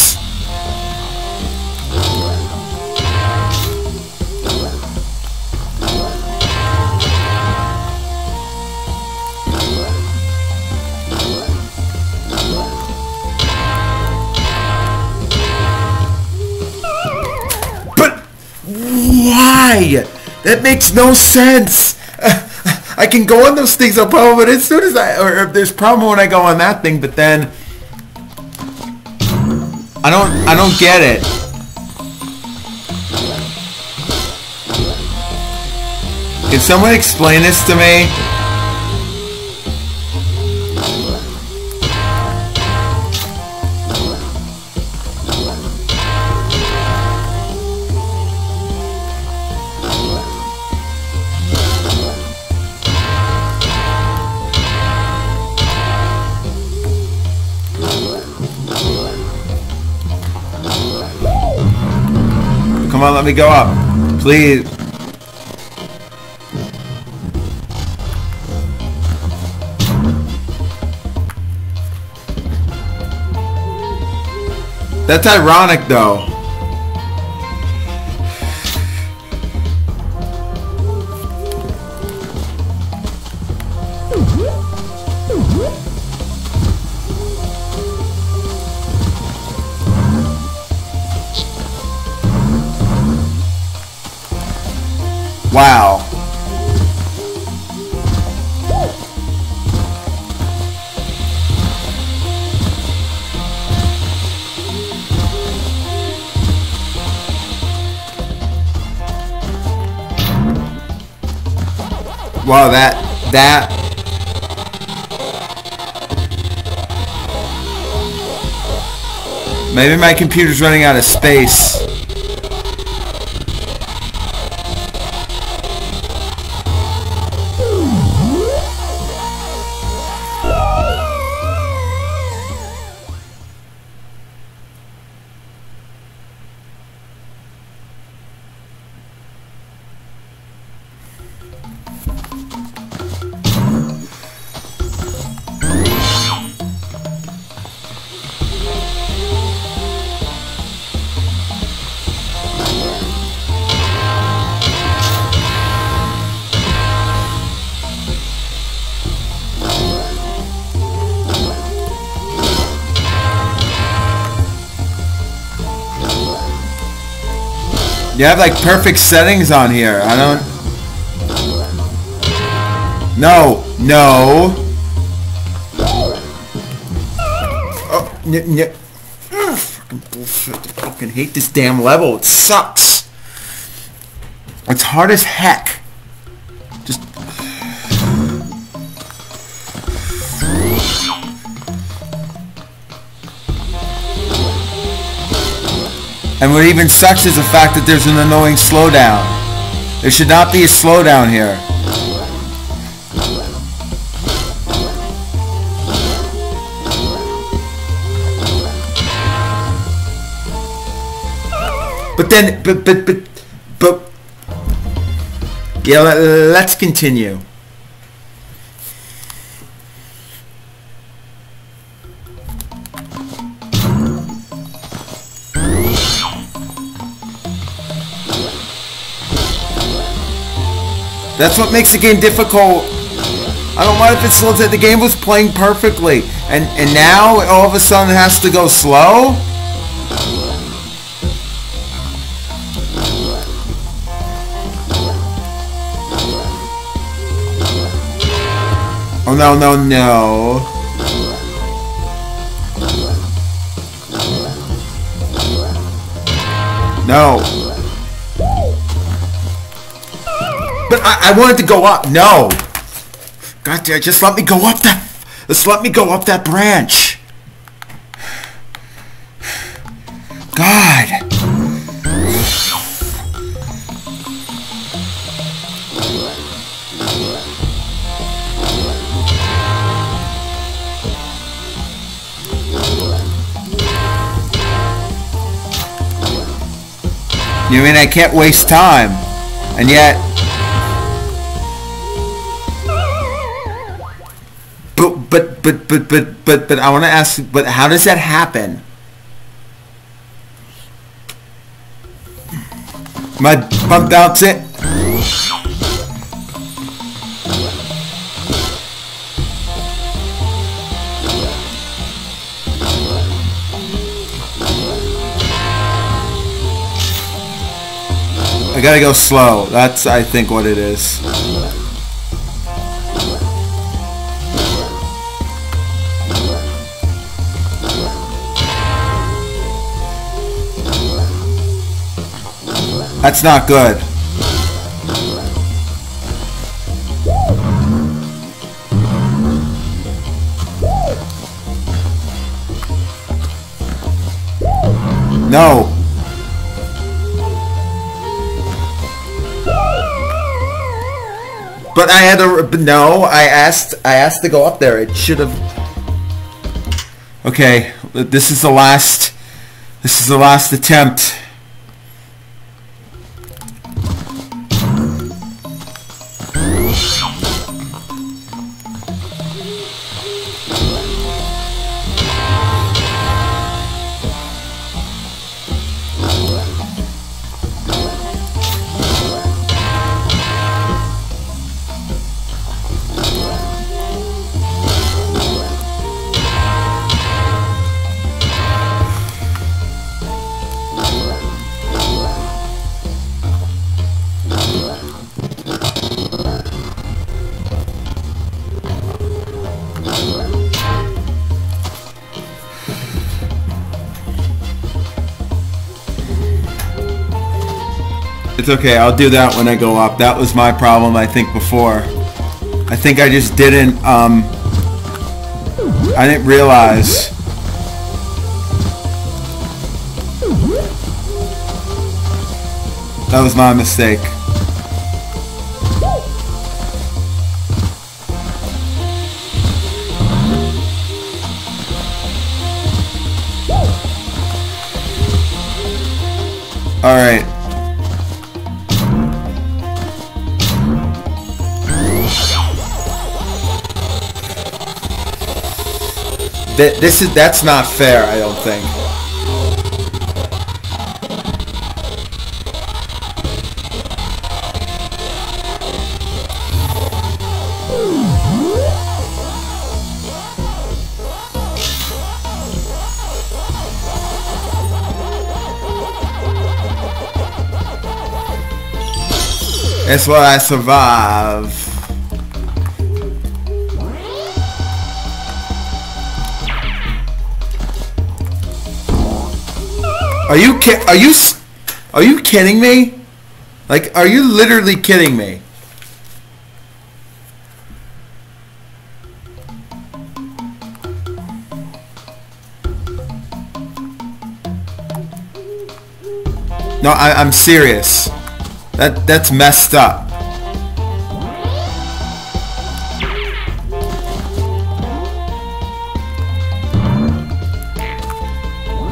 S1: Why? That makes no sense. I can go on those things, no problem. But as soon as I, or if there's problem when I go on that thing, but then I don't, I don't get it. Can someone explain this to me? Come on, let me go up. Please. That's ironic though. Wow, that that Maybe my computer's running out of space. You have like perfect settings on here. I don't... No, no. Oh, n fucking bullshit. I fucking hate this damn level. It sucks. It's hard as heck. And what even sucks is the fact that there's an annoying slowdown. There should not be a slowdown here. But then, but, but, but, but, yeah, let, let's continue. That's what makes the game difficult. I don't mind if it slows it. The game was playing perfectly. And, and now all of a sudden it has to go slow? Oh no, no, no. No. But I, I wanted to go up. No. God damn, just let me go up that. Just let me go up that branch. God. You mean I can't waste time? And yet... But, but, but, but, but, I want to ask, but how does that happen? My bump out it. I gotta go slow. That's, I think, what it is. That's not good. No. But I had to. No, I asked. I asked to go up there. It should have. Okay, this is the last. This is the last attempt. It's okay, I'll do that when I go up. That was my problem, I think, before. I think I just didn't, um... I didn't realize. That was my mistake. Th this is that's not fair, I don't think. That's why I survive. Are you ki- are you are you kidding me? Like are you literally kidding me? No, I, I'm serious. That that's messed up.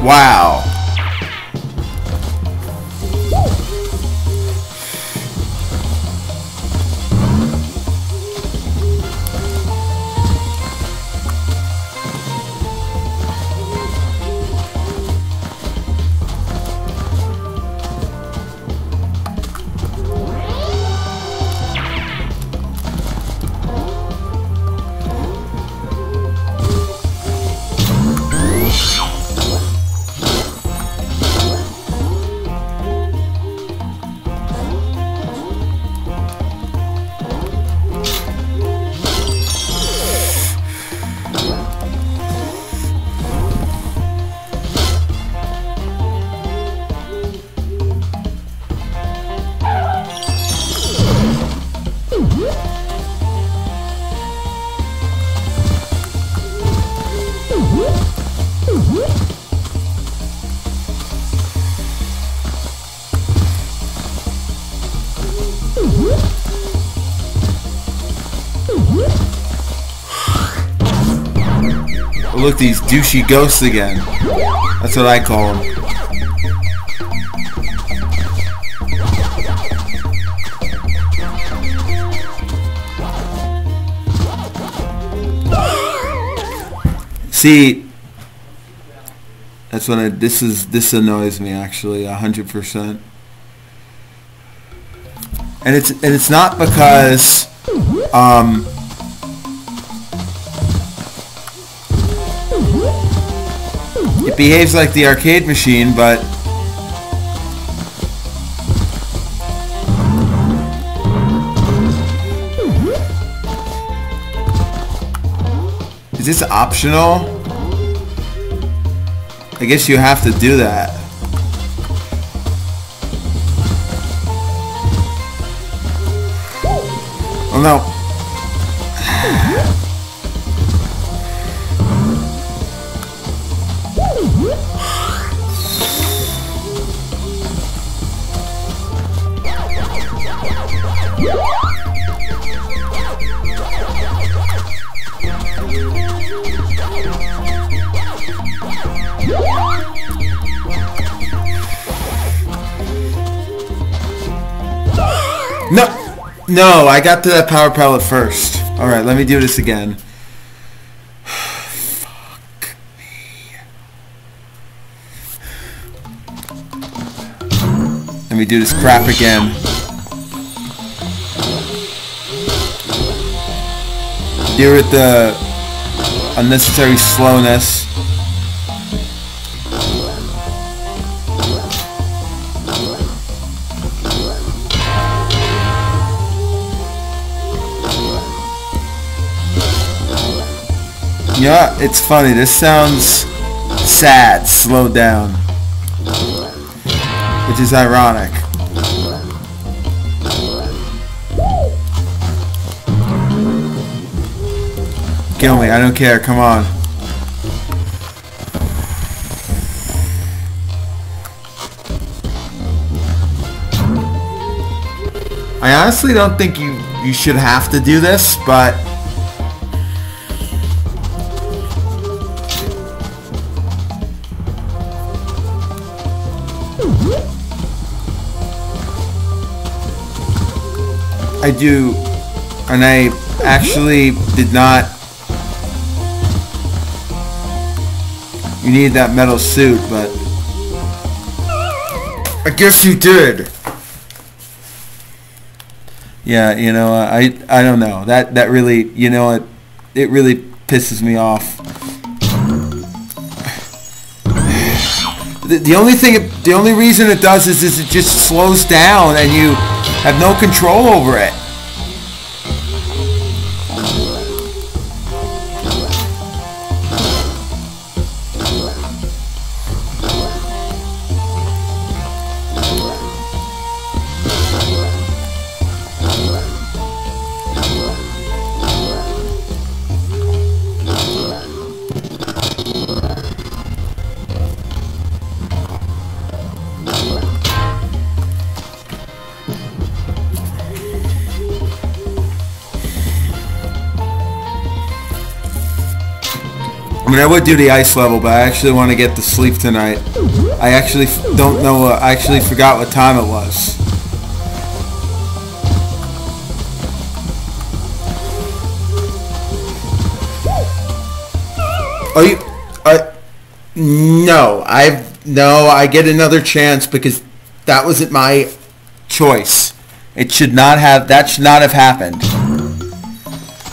S1: Wow. These douchey ghosts again. That's what I call them. See, that's when I, this is this annoys me actually a hundred percent. And it's and it's not because um, it behaves like the arcade machine, but is this optional? I guess you have to do that. Oh no. No, I got to that power pellet first. All right, let me do this again. Fuck me. Let me do this crap again. Deal with the unnecessary slowness. Yeah, it's funny. This sounds sad, slowed down. Which is ironic. Kill me, I don't care, come on. I honestly don't think you, you should have to do this, but I do, and I actually did not. You need that metal suit, but I guess you did. Yeah, you know, I I don't know. That that really, you know, it it really pisses me off. The, the only thing, the only reason it does is, is it just slows down and you have no control over it. Would do the ice level, but I actually want to get to sleep tonight. I actually don't know, uh, I actually forgot what time it was. Are you, uh, no, I've, no, I get another chance because that wasn't my choice. It should not have, that should not have happened.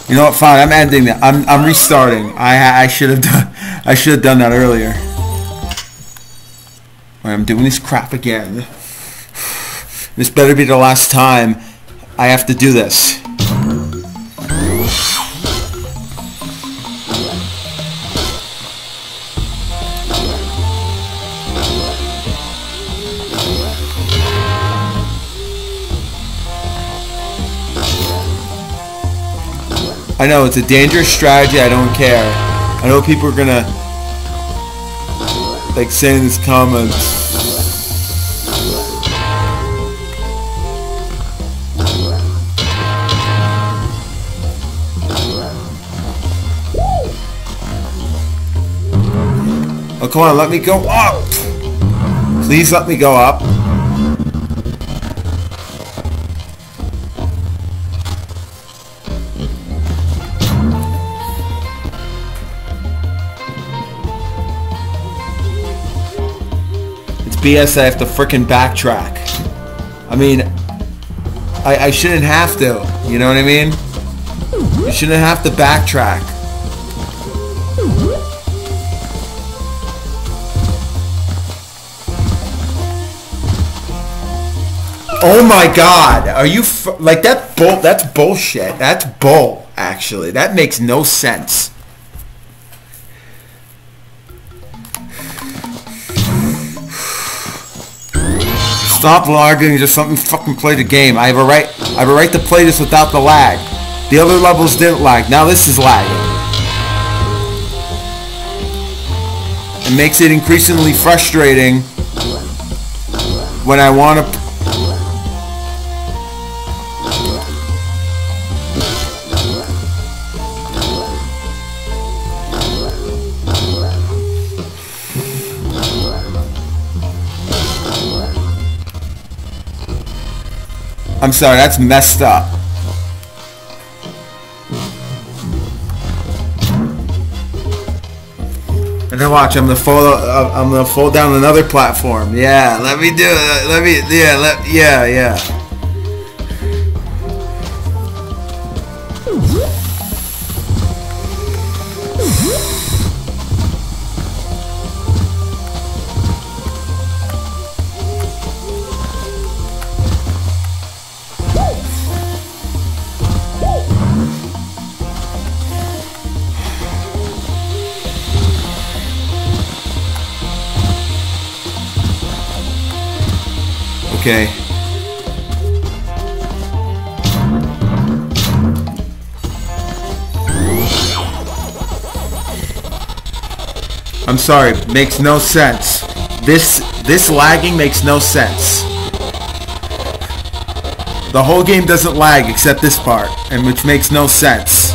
S1: You know what? Fine. I'm ending that. I'm I'm restarting. I I should have done I should have done that earlier. I'm doing this crap again. This better be the last time I have to do this. I know it's a dangerous strategy. I don't care. I know people are gonna like saying these comments. Oh, come on, let me go up! Please let me go up. BS I have to freaking backtrack. I mean, I, I shouldn't have to. You know what I mean? You shouldn't have to backtrack. Oh my god, are you like that bull that's bullshit. That's bull actually. That makes no sense. Stop lagging, just something fucking play the game. I have a right I have a right to play this without the lag. The other levels didn't lag. Now this is lagging. It makes it increasingly frustrating when I want to I'm sorry, that's messed up. And then watch, I'm gonna. Uh, I'm gonna fold down another platform. Yeah, let me do it. Let me. Yeah, let. Yeah, yeah. Okay. I'm sorry, makes no sense. This this lagging makes no sense. The whole game doesn't lag except this part, and which makes no sense.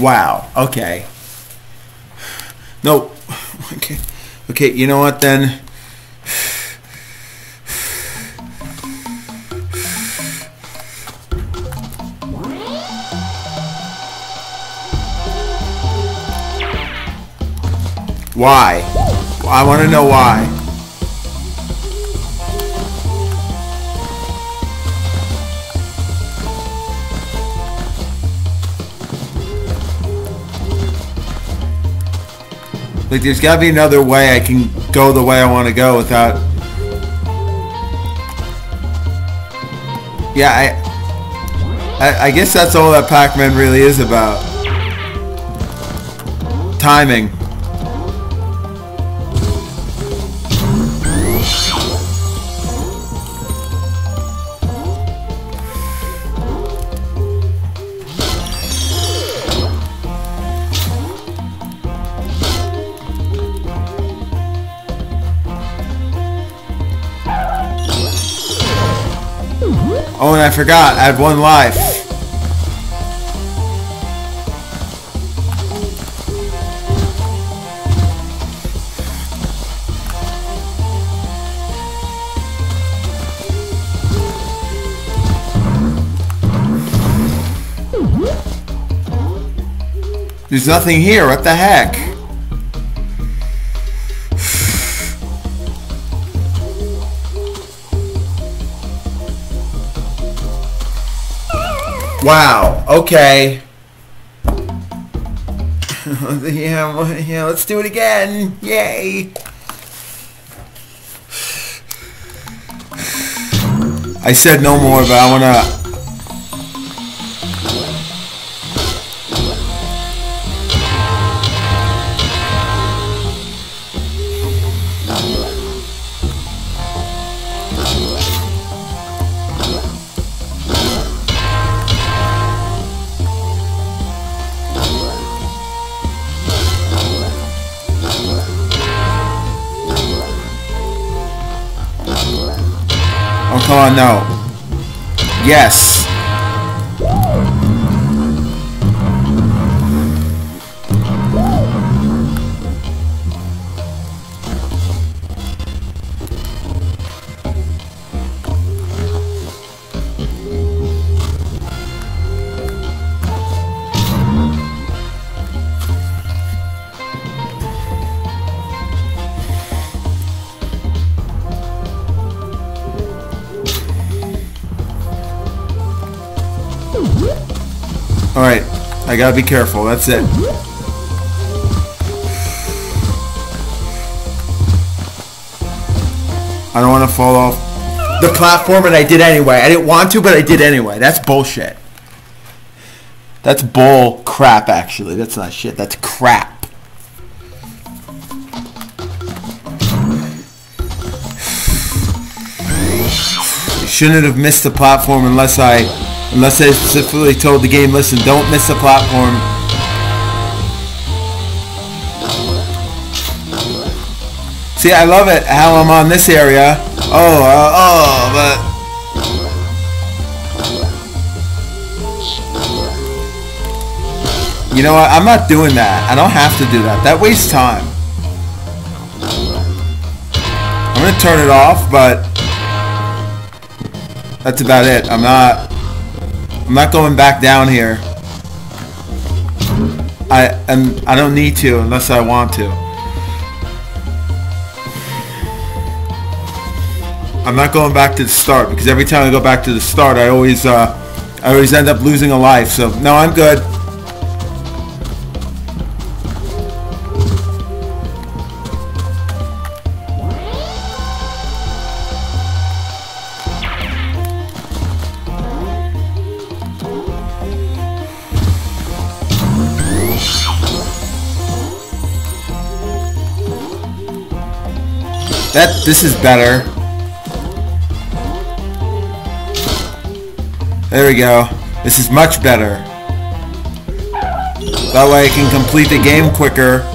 S1: Wow. Okay. No. Okay. Okay, you know what then? Why? I want to know why. Like, there's got to be another way I can go the way I want to go without... Yeah, I, I... I guess that's all that Pac-Man really is about. Timing. I forgot, I had one life. There's nothing here, what the heck? Wow. Okay. yeah, yeah, let's do it again. Yay. I said no more, but I want to no. Yes. Gotta be careful, that's it. I don't want to fall off the platform, and I did anyway. I didn't want to, but I did anyway. That's bullshit. That's bull crap, actually. That's not shit. That's crap. shouldn't have missed the platform unless I Unless I specifically told the game, listen, don't miss the platform. See, I love it how I'm on this area. Oh, uh, oh, but... You know what? I'm not doing that. I don't have to do that. That wastes time. I'm going to turn it off, but... That's about it. I'm not... I'm not going back down here. I and I don't need to unless I want to. I'm not going back to the start because every time I go back to the start, I always uh, I always end up losing a life. So no, I'm good. This is better. There we go. This is much better. That way I can complete the game quicker.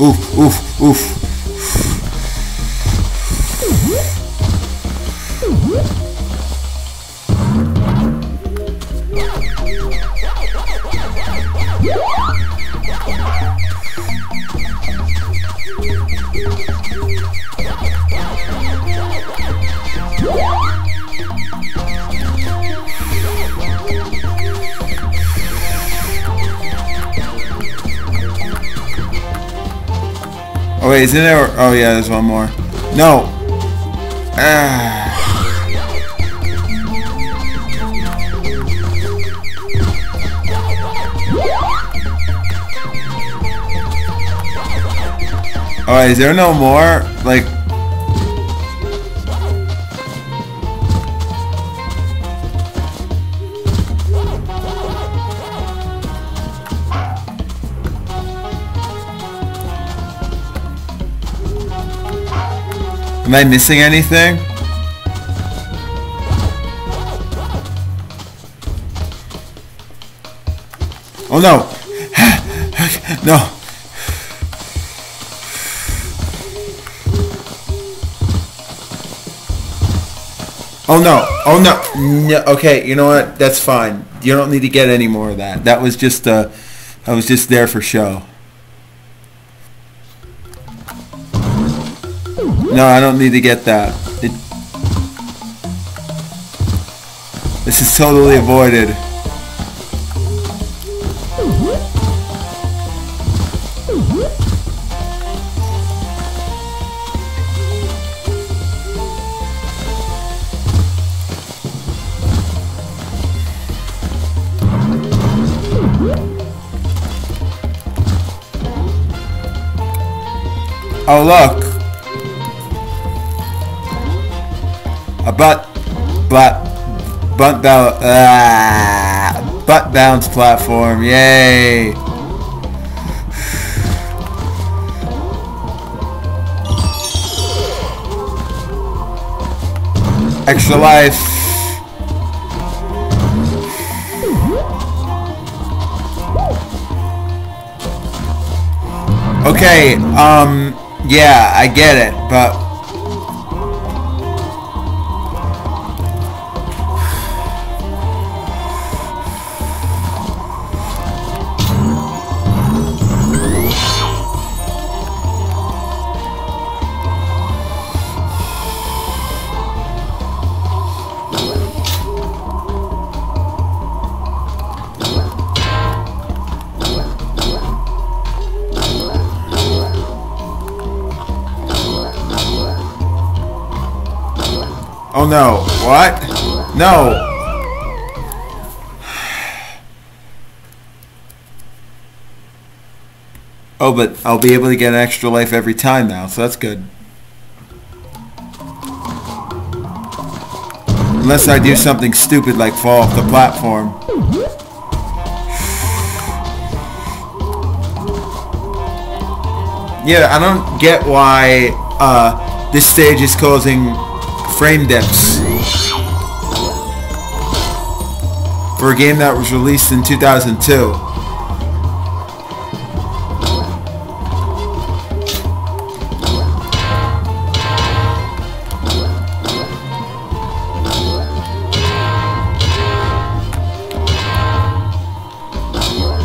S1: Oof, oof, oof. Wait, isn't there? Oh yeah, there's one more. No. Ah. Alright, is there no more? Like... Am I missing anything? Oh no! no! Oh no! Oh no! no! Okay, you know what? That's fine. You don't need to get any more of that. That was just uh, I was just there for show. No, I don't need to get that. It, this is totally avoided. Oh look! A butt, butt, butt bounce, ah, butt bounce platform, yay! Extra life. Okay, um, yeah, I get it, but... I'll be able to get an extra life every time now, so that's good. Unless I do something stupid like fall off the platform. Yeah, I don't get why uh, this stage is causing frame dips for a game that was released in 2002.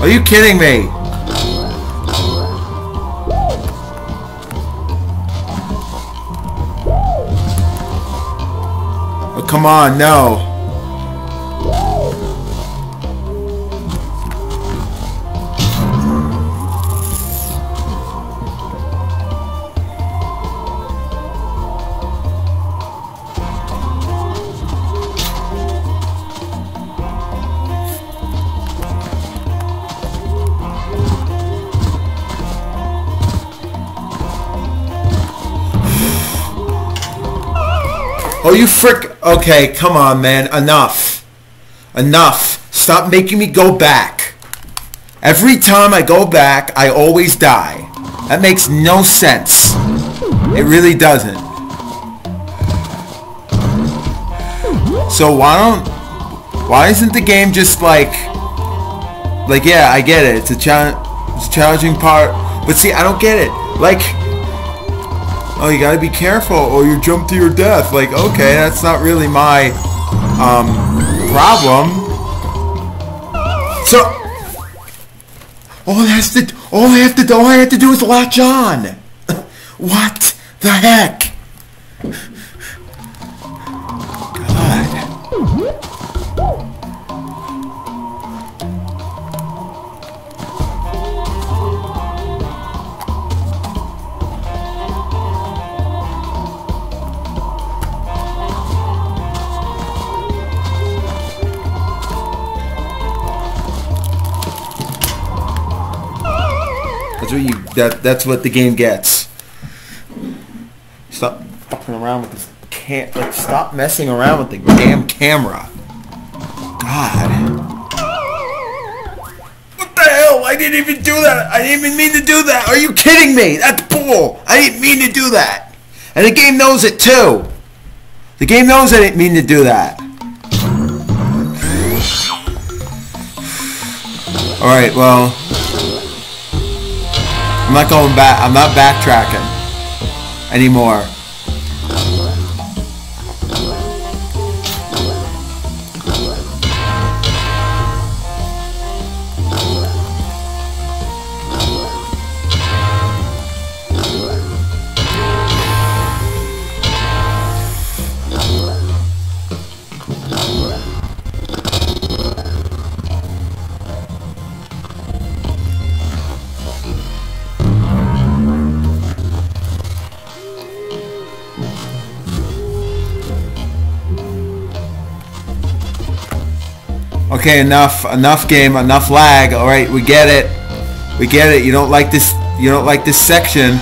S1: Are you kidding me? Oh, come on, no. Oh, you frick. Okay, come on, man. Enough. Enough. Stop making me go back. Every time I go back, I always die. That makes no sense. It really doesn't. So why don't... Why isn't the game just like... Like, yeah, I get it. It's a, cha it's a challenging part. But see, I don't get it. Like oh, you gotta be careful or you jump to your death. Like, okay, that's not really my um, problem. So, all I has to, all I have to do, all I have to do is latch on. What the heck? That that's what the game gets. Stop fucking around with this. Can't like stop messing around with the damn camera. God. What the hell? I didn't even do that. I didn't even mean to do that. Are you kidding me? That's bull. I didn't mean to do that. And the game knows it too. The game knows I didn't mean to do that. Alright, well. I'm not going back. I'm not backtracking anymore. Okay, enough, enough game, enough lag. All right, we get it. We get it. You don't like this. You don't like this section.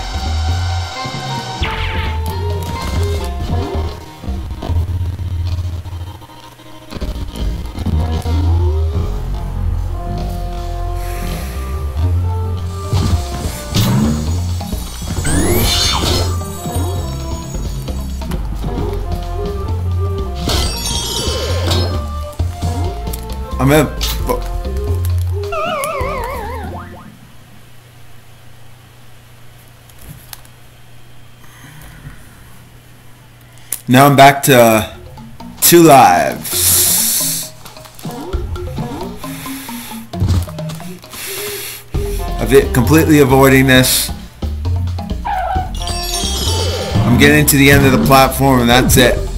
S1: Now I'm back to two lives. Completely avoiding this. I'm getting to the end of the platform and that's it.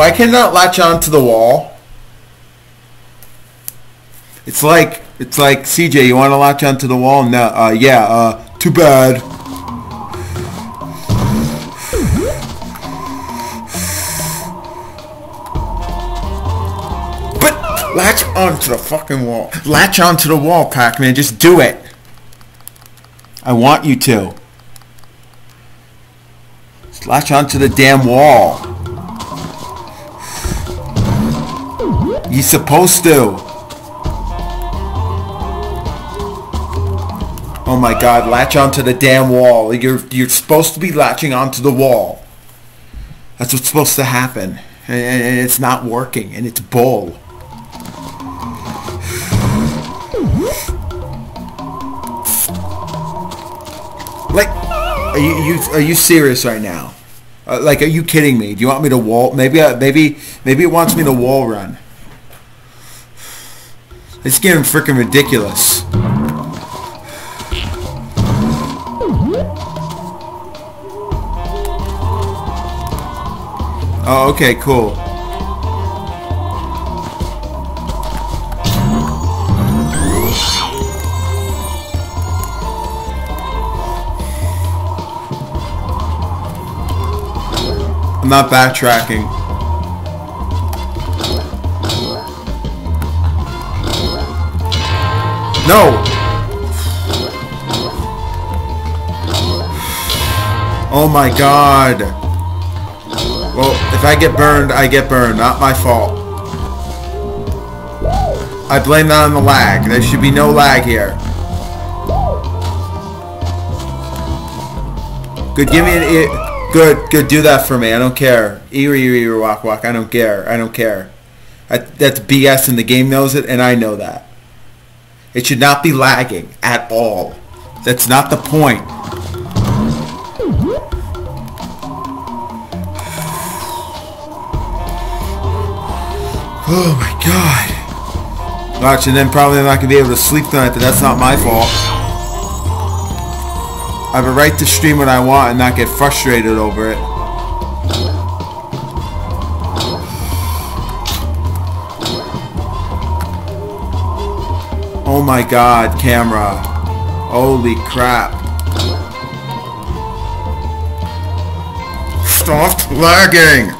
S1: Why cannot latch onto the wall? It's like it's like CJ. You want to latch onto the wall? No. Uh, yeah. Uh, too bad. But latch onto the fucking wall. Latch onto the wall, Pac-Man. Just do it. I want you to. Just latch onto the damn wall. You're supposed to. Oh my god, latch onto the damn wall. You're you're supposed to be latching onto the wall. That's what's supposed to happen. And, and it's not working and it's bull. Like are you, you are you serious right now? Uh, like are you kidding me? Do you want me to wall maybe uh, maybe maybe it wants me to wall run. It's getting freaking ridiculous. Oh, okay, cool. I'm not backtracking. No! Oh my god. Well, if I get burned, I get burned. Not my fault. I blame that on the lag. There should be no lag here. Good, give me an... Good, good, do that for me. I don't care. Eerie, eerie, walk, walk. I don't care. I don't care. I, that's BS and the game knows it and I know that. It should not be lagging at all. That's not the point. Oh my god. Watch, and then probably I'm not going to be able to sleep tonight, but that's not my fault. I have a right to stream what I want and not get frustrated over it. Oh my god, camera. Holy crap. Stop lagging!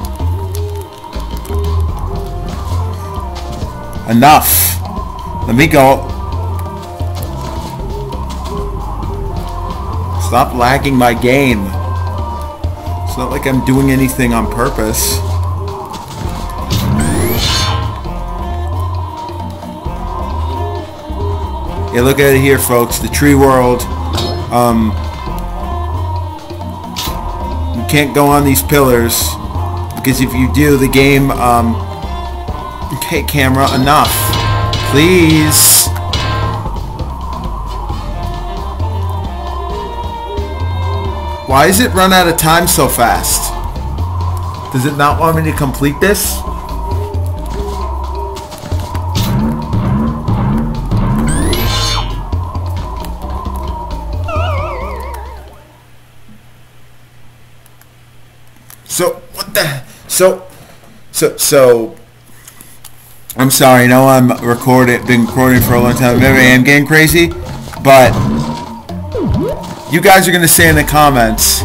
S1: Enough. Let me go. Stop lagging my game. It's not like I'm doing anything on purpose. Yeah, look at it here, folks. The tree world. Um, you can't go on these pillars because if you do, the game. Um, okay, camera, enough, please. Why is it run out of time so fast? Does it not want me to complete this? So so so I'm sorry, I know I'm recorded been recording for a long time. Maybe I am getting crazy, but you guys are gonna say in the comments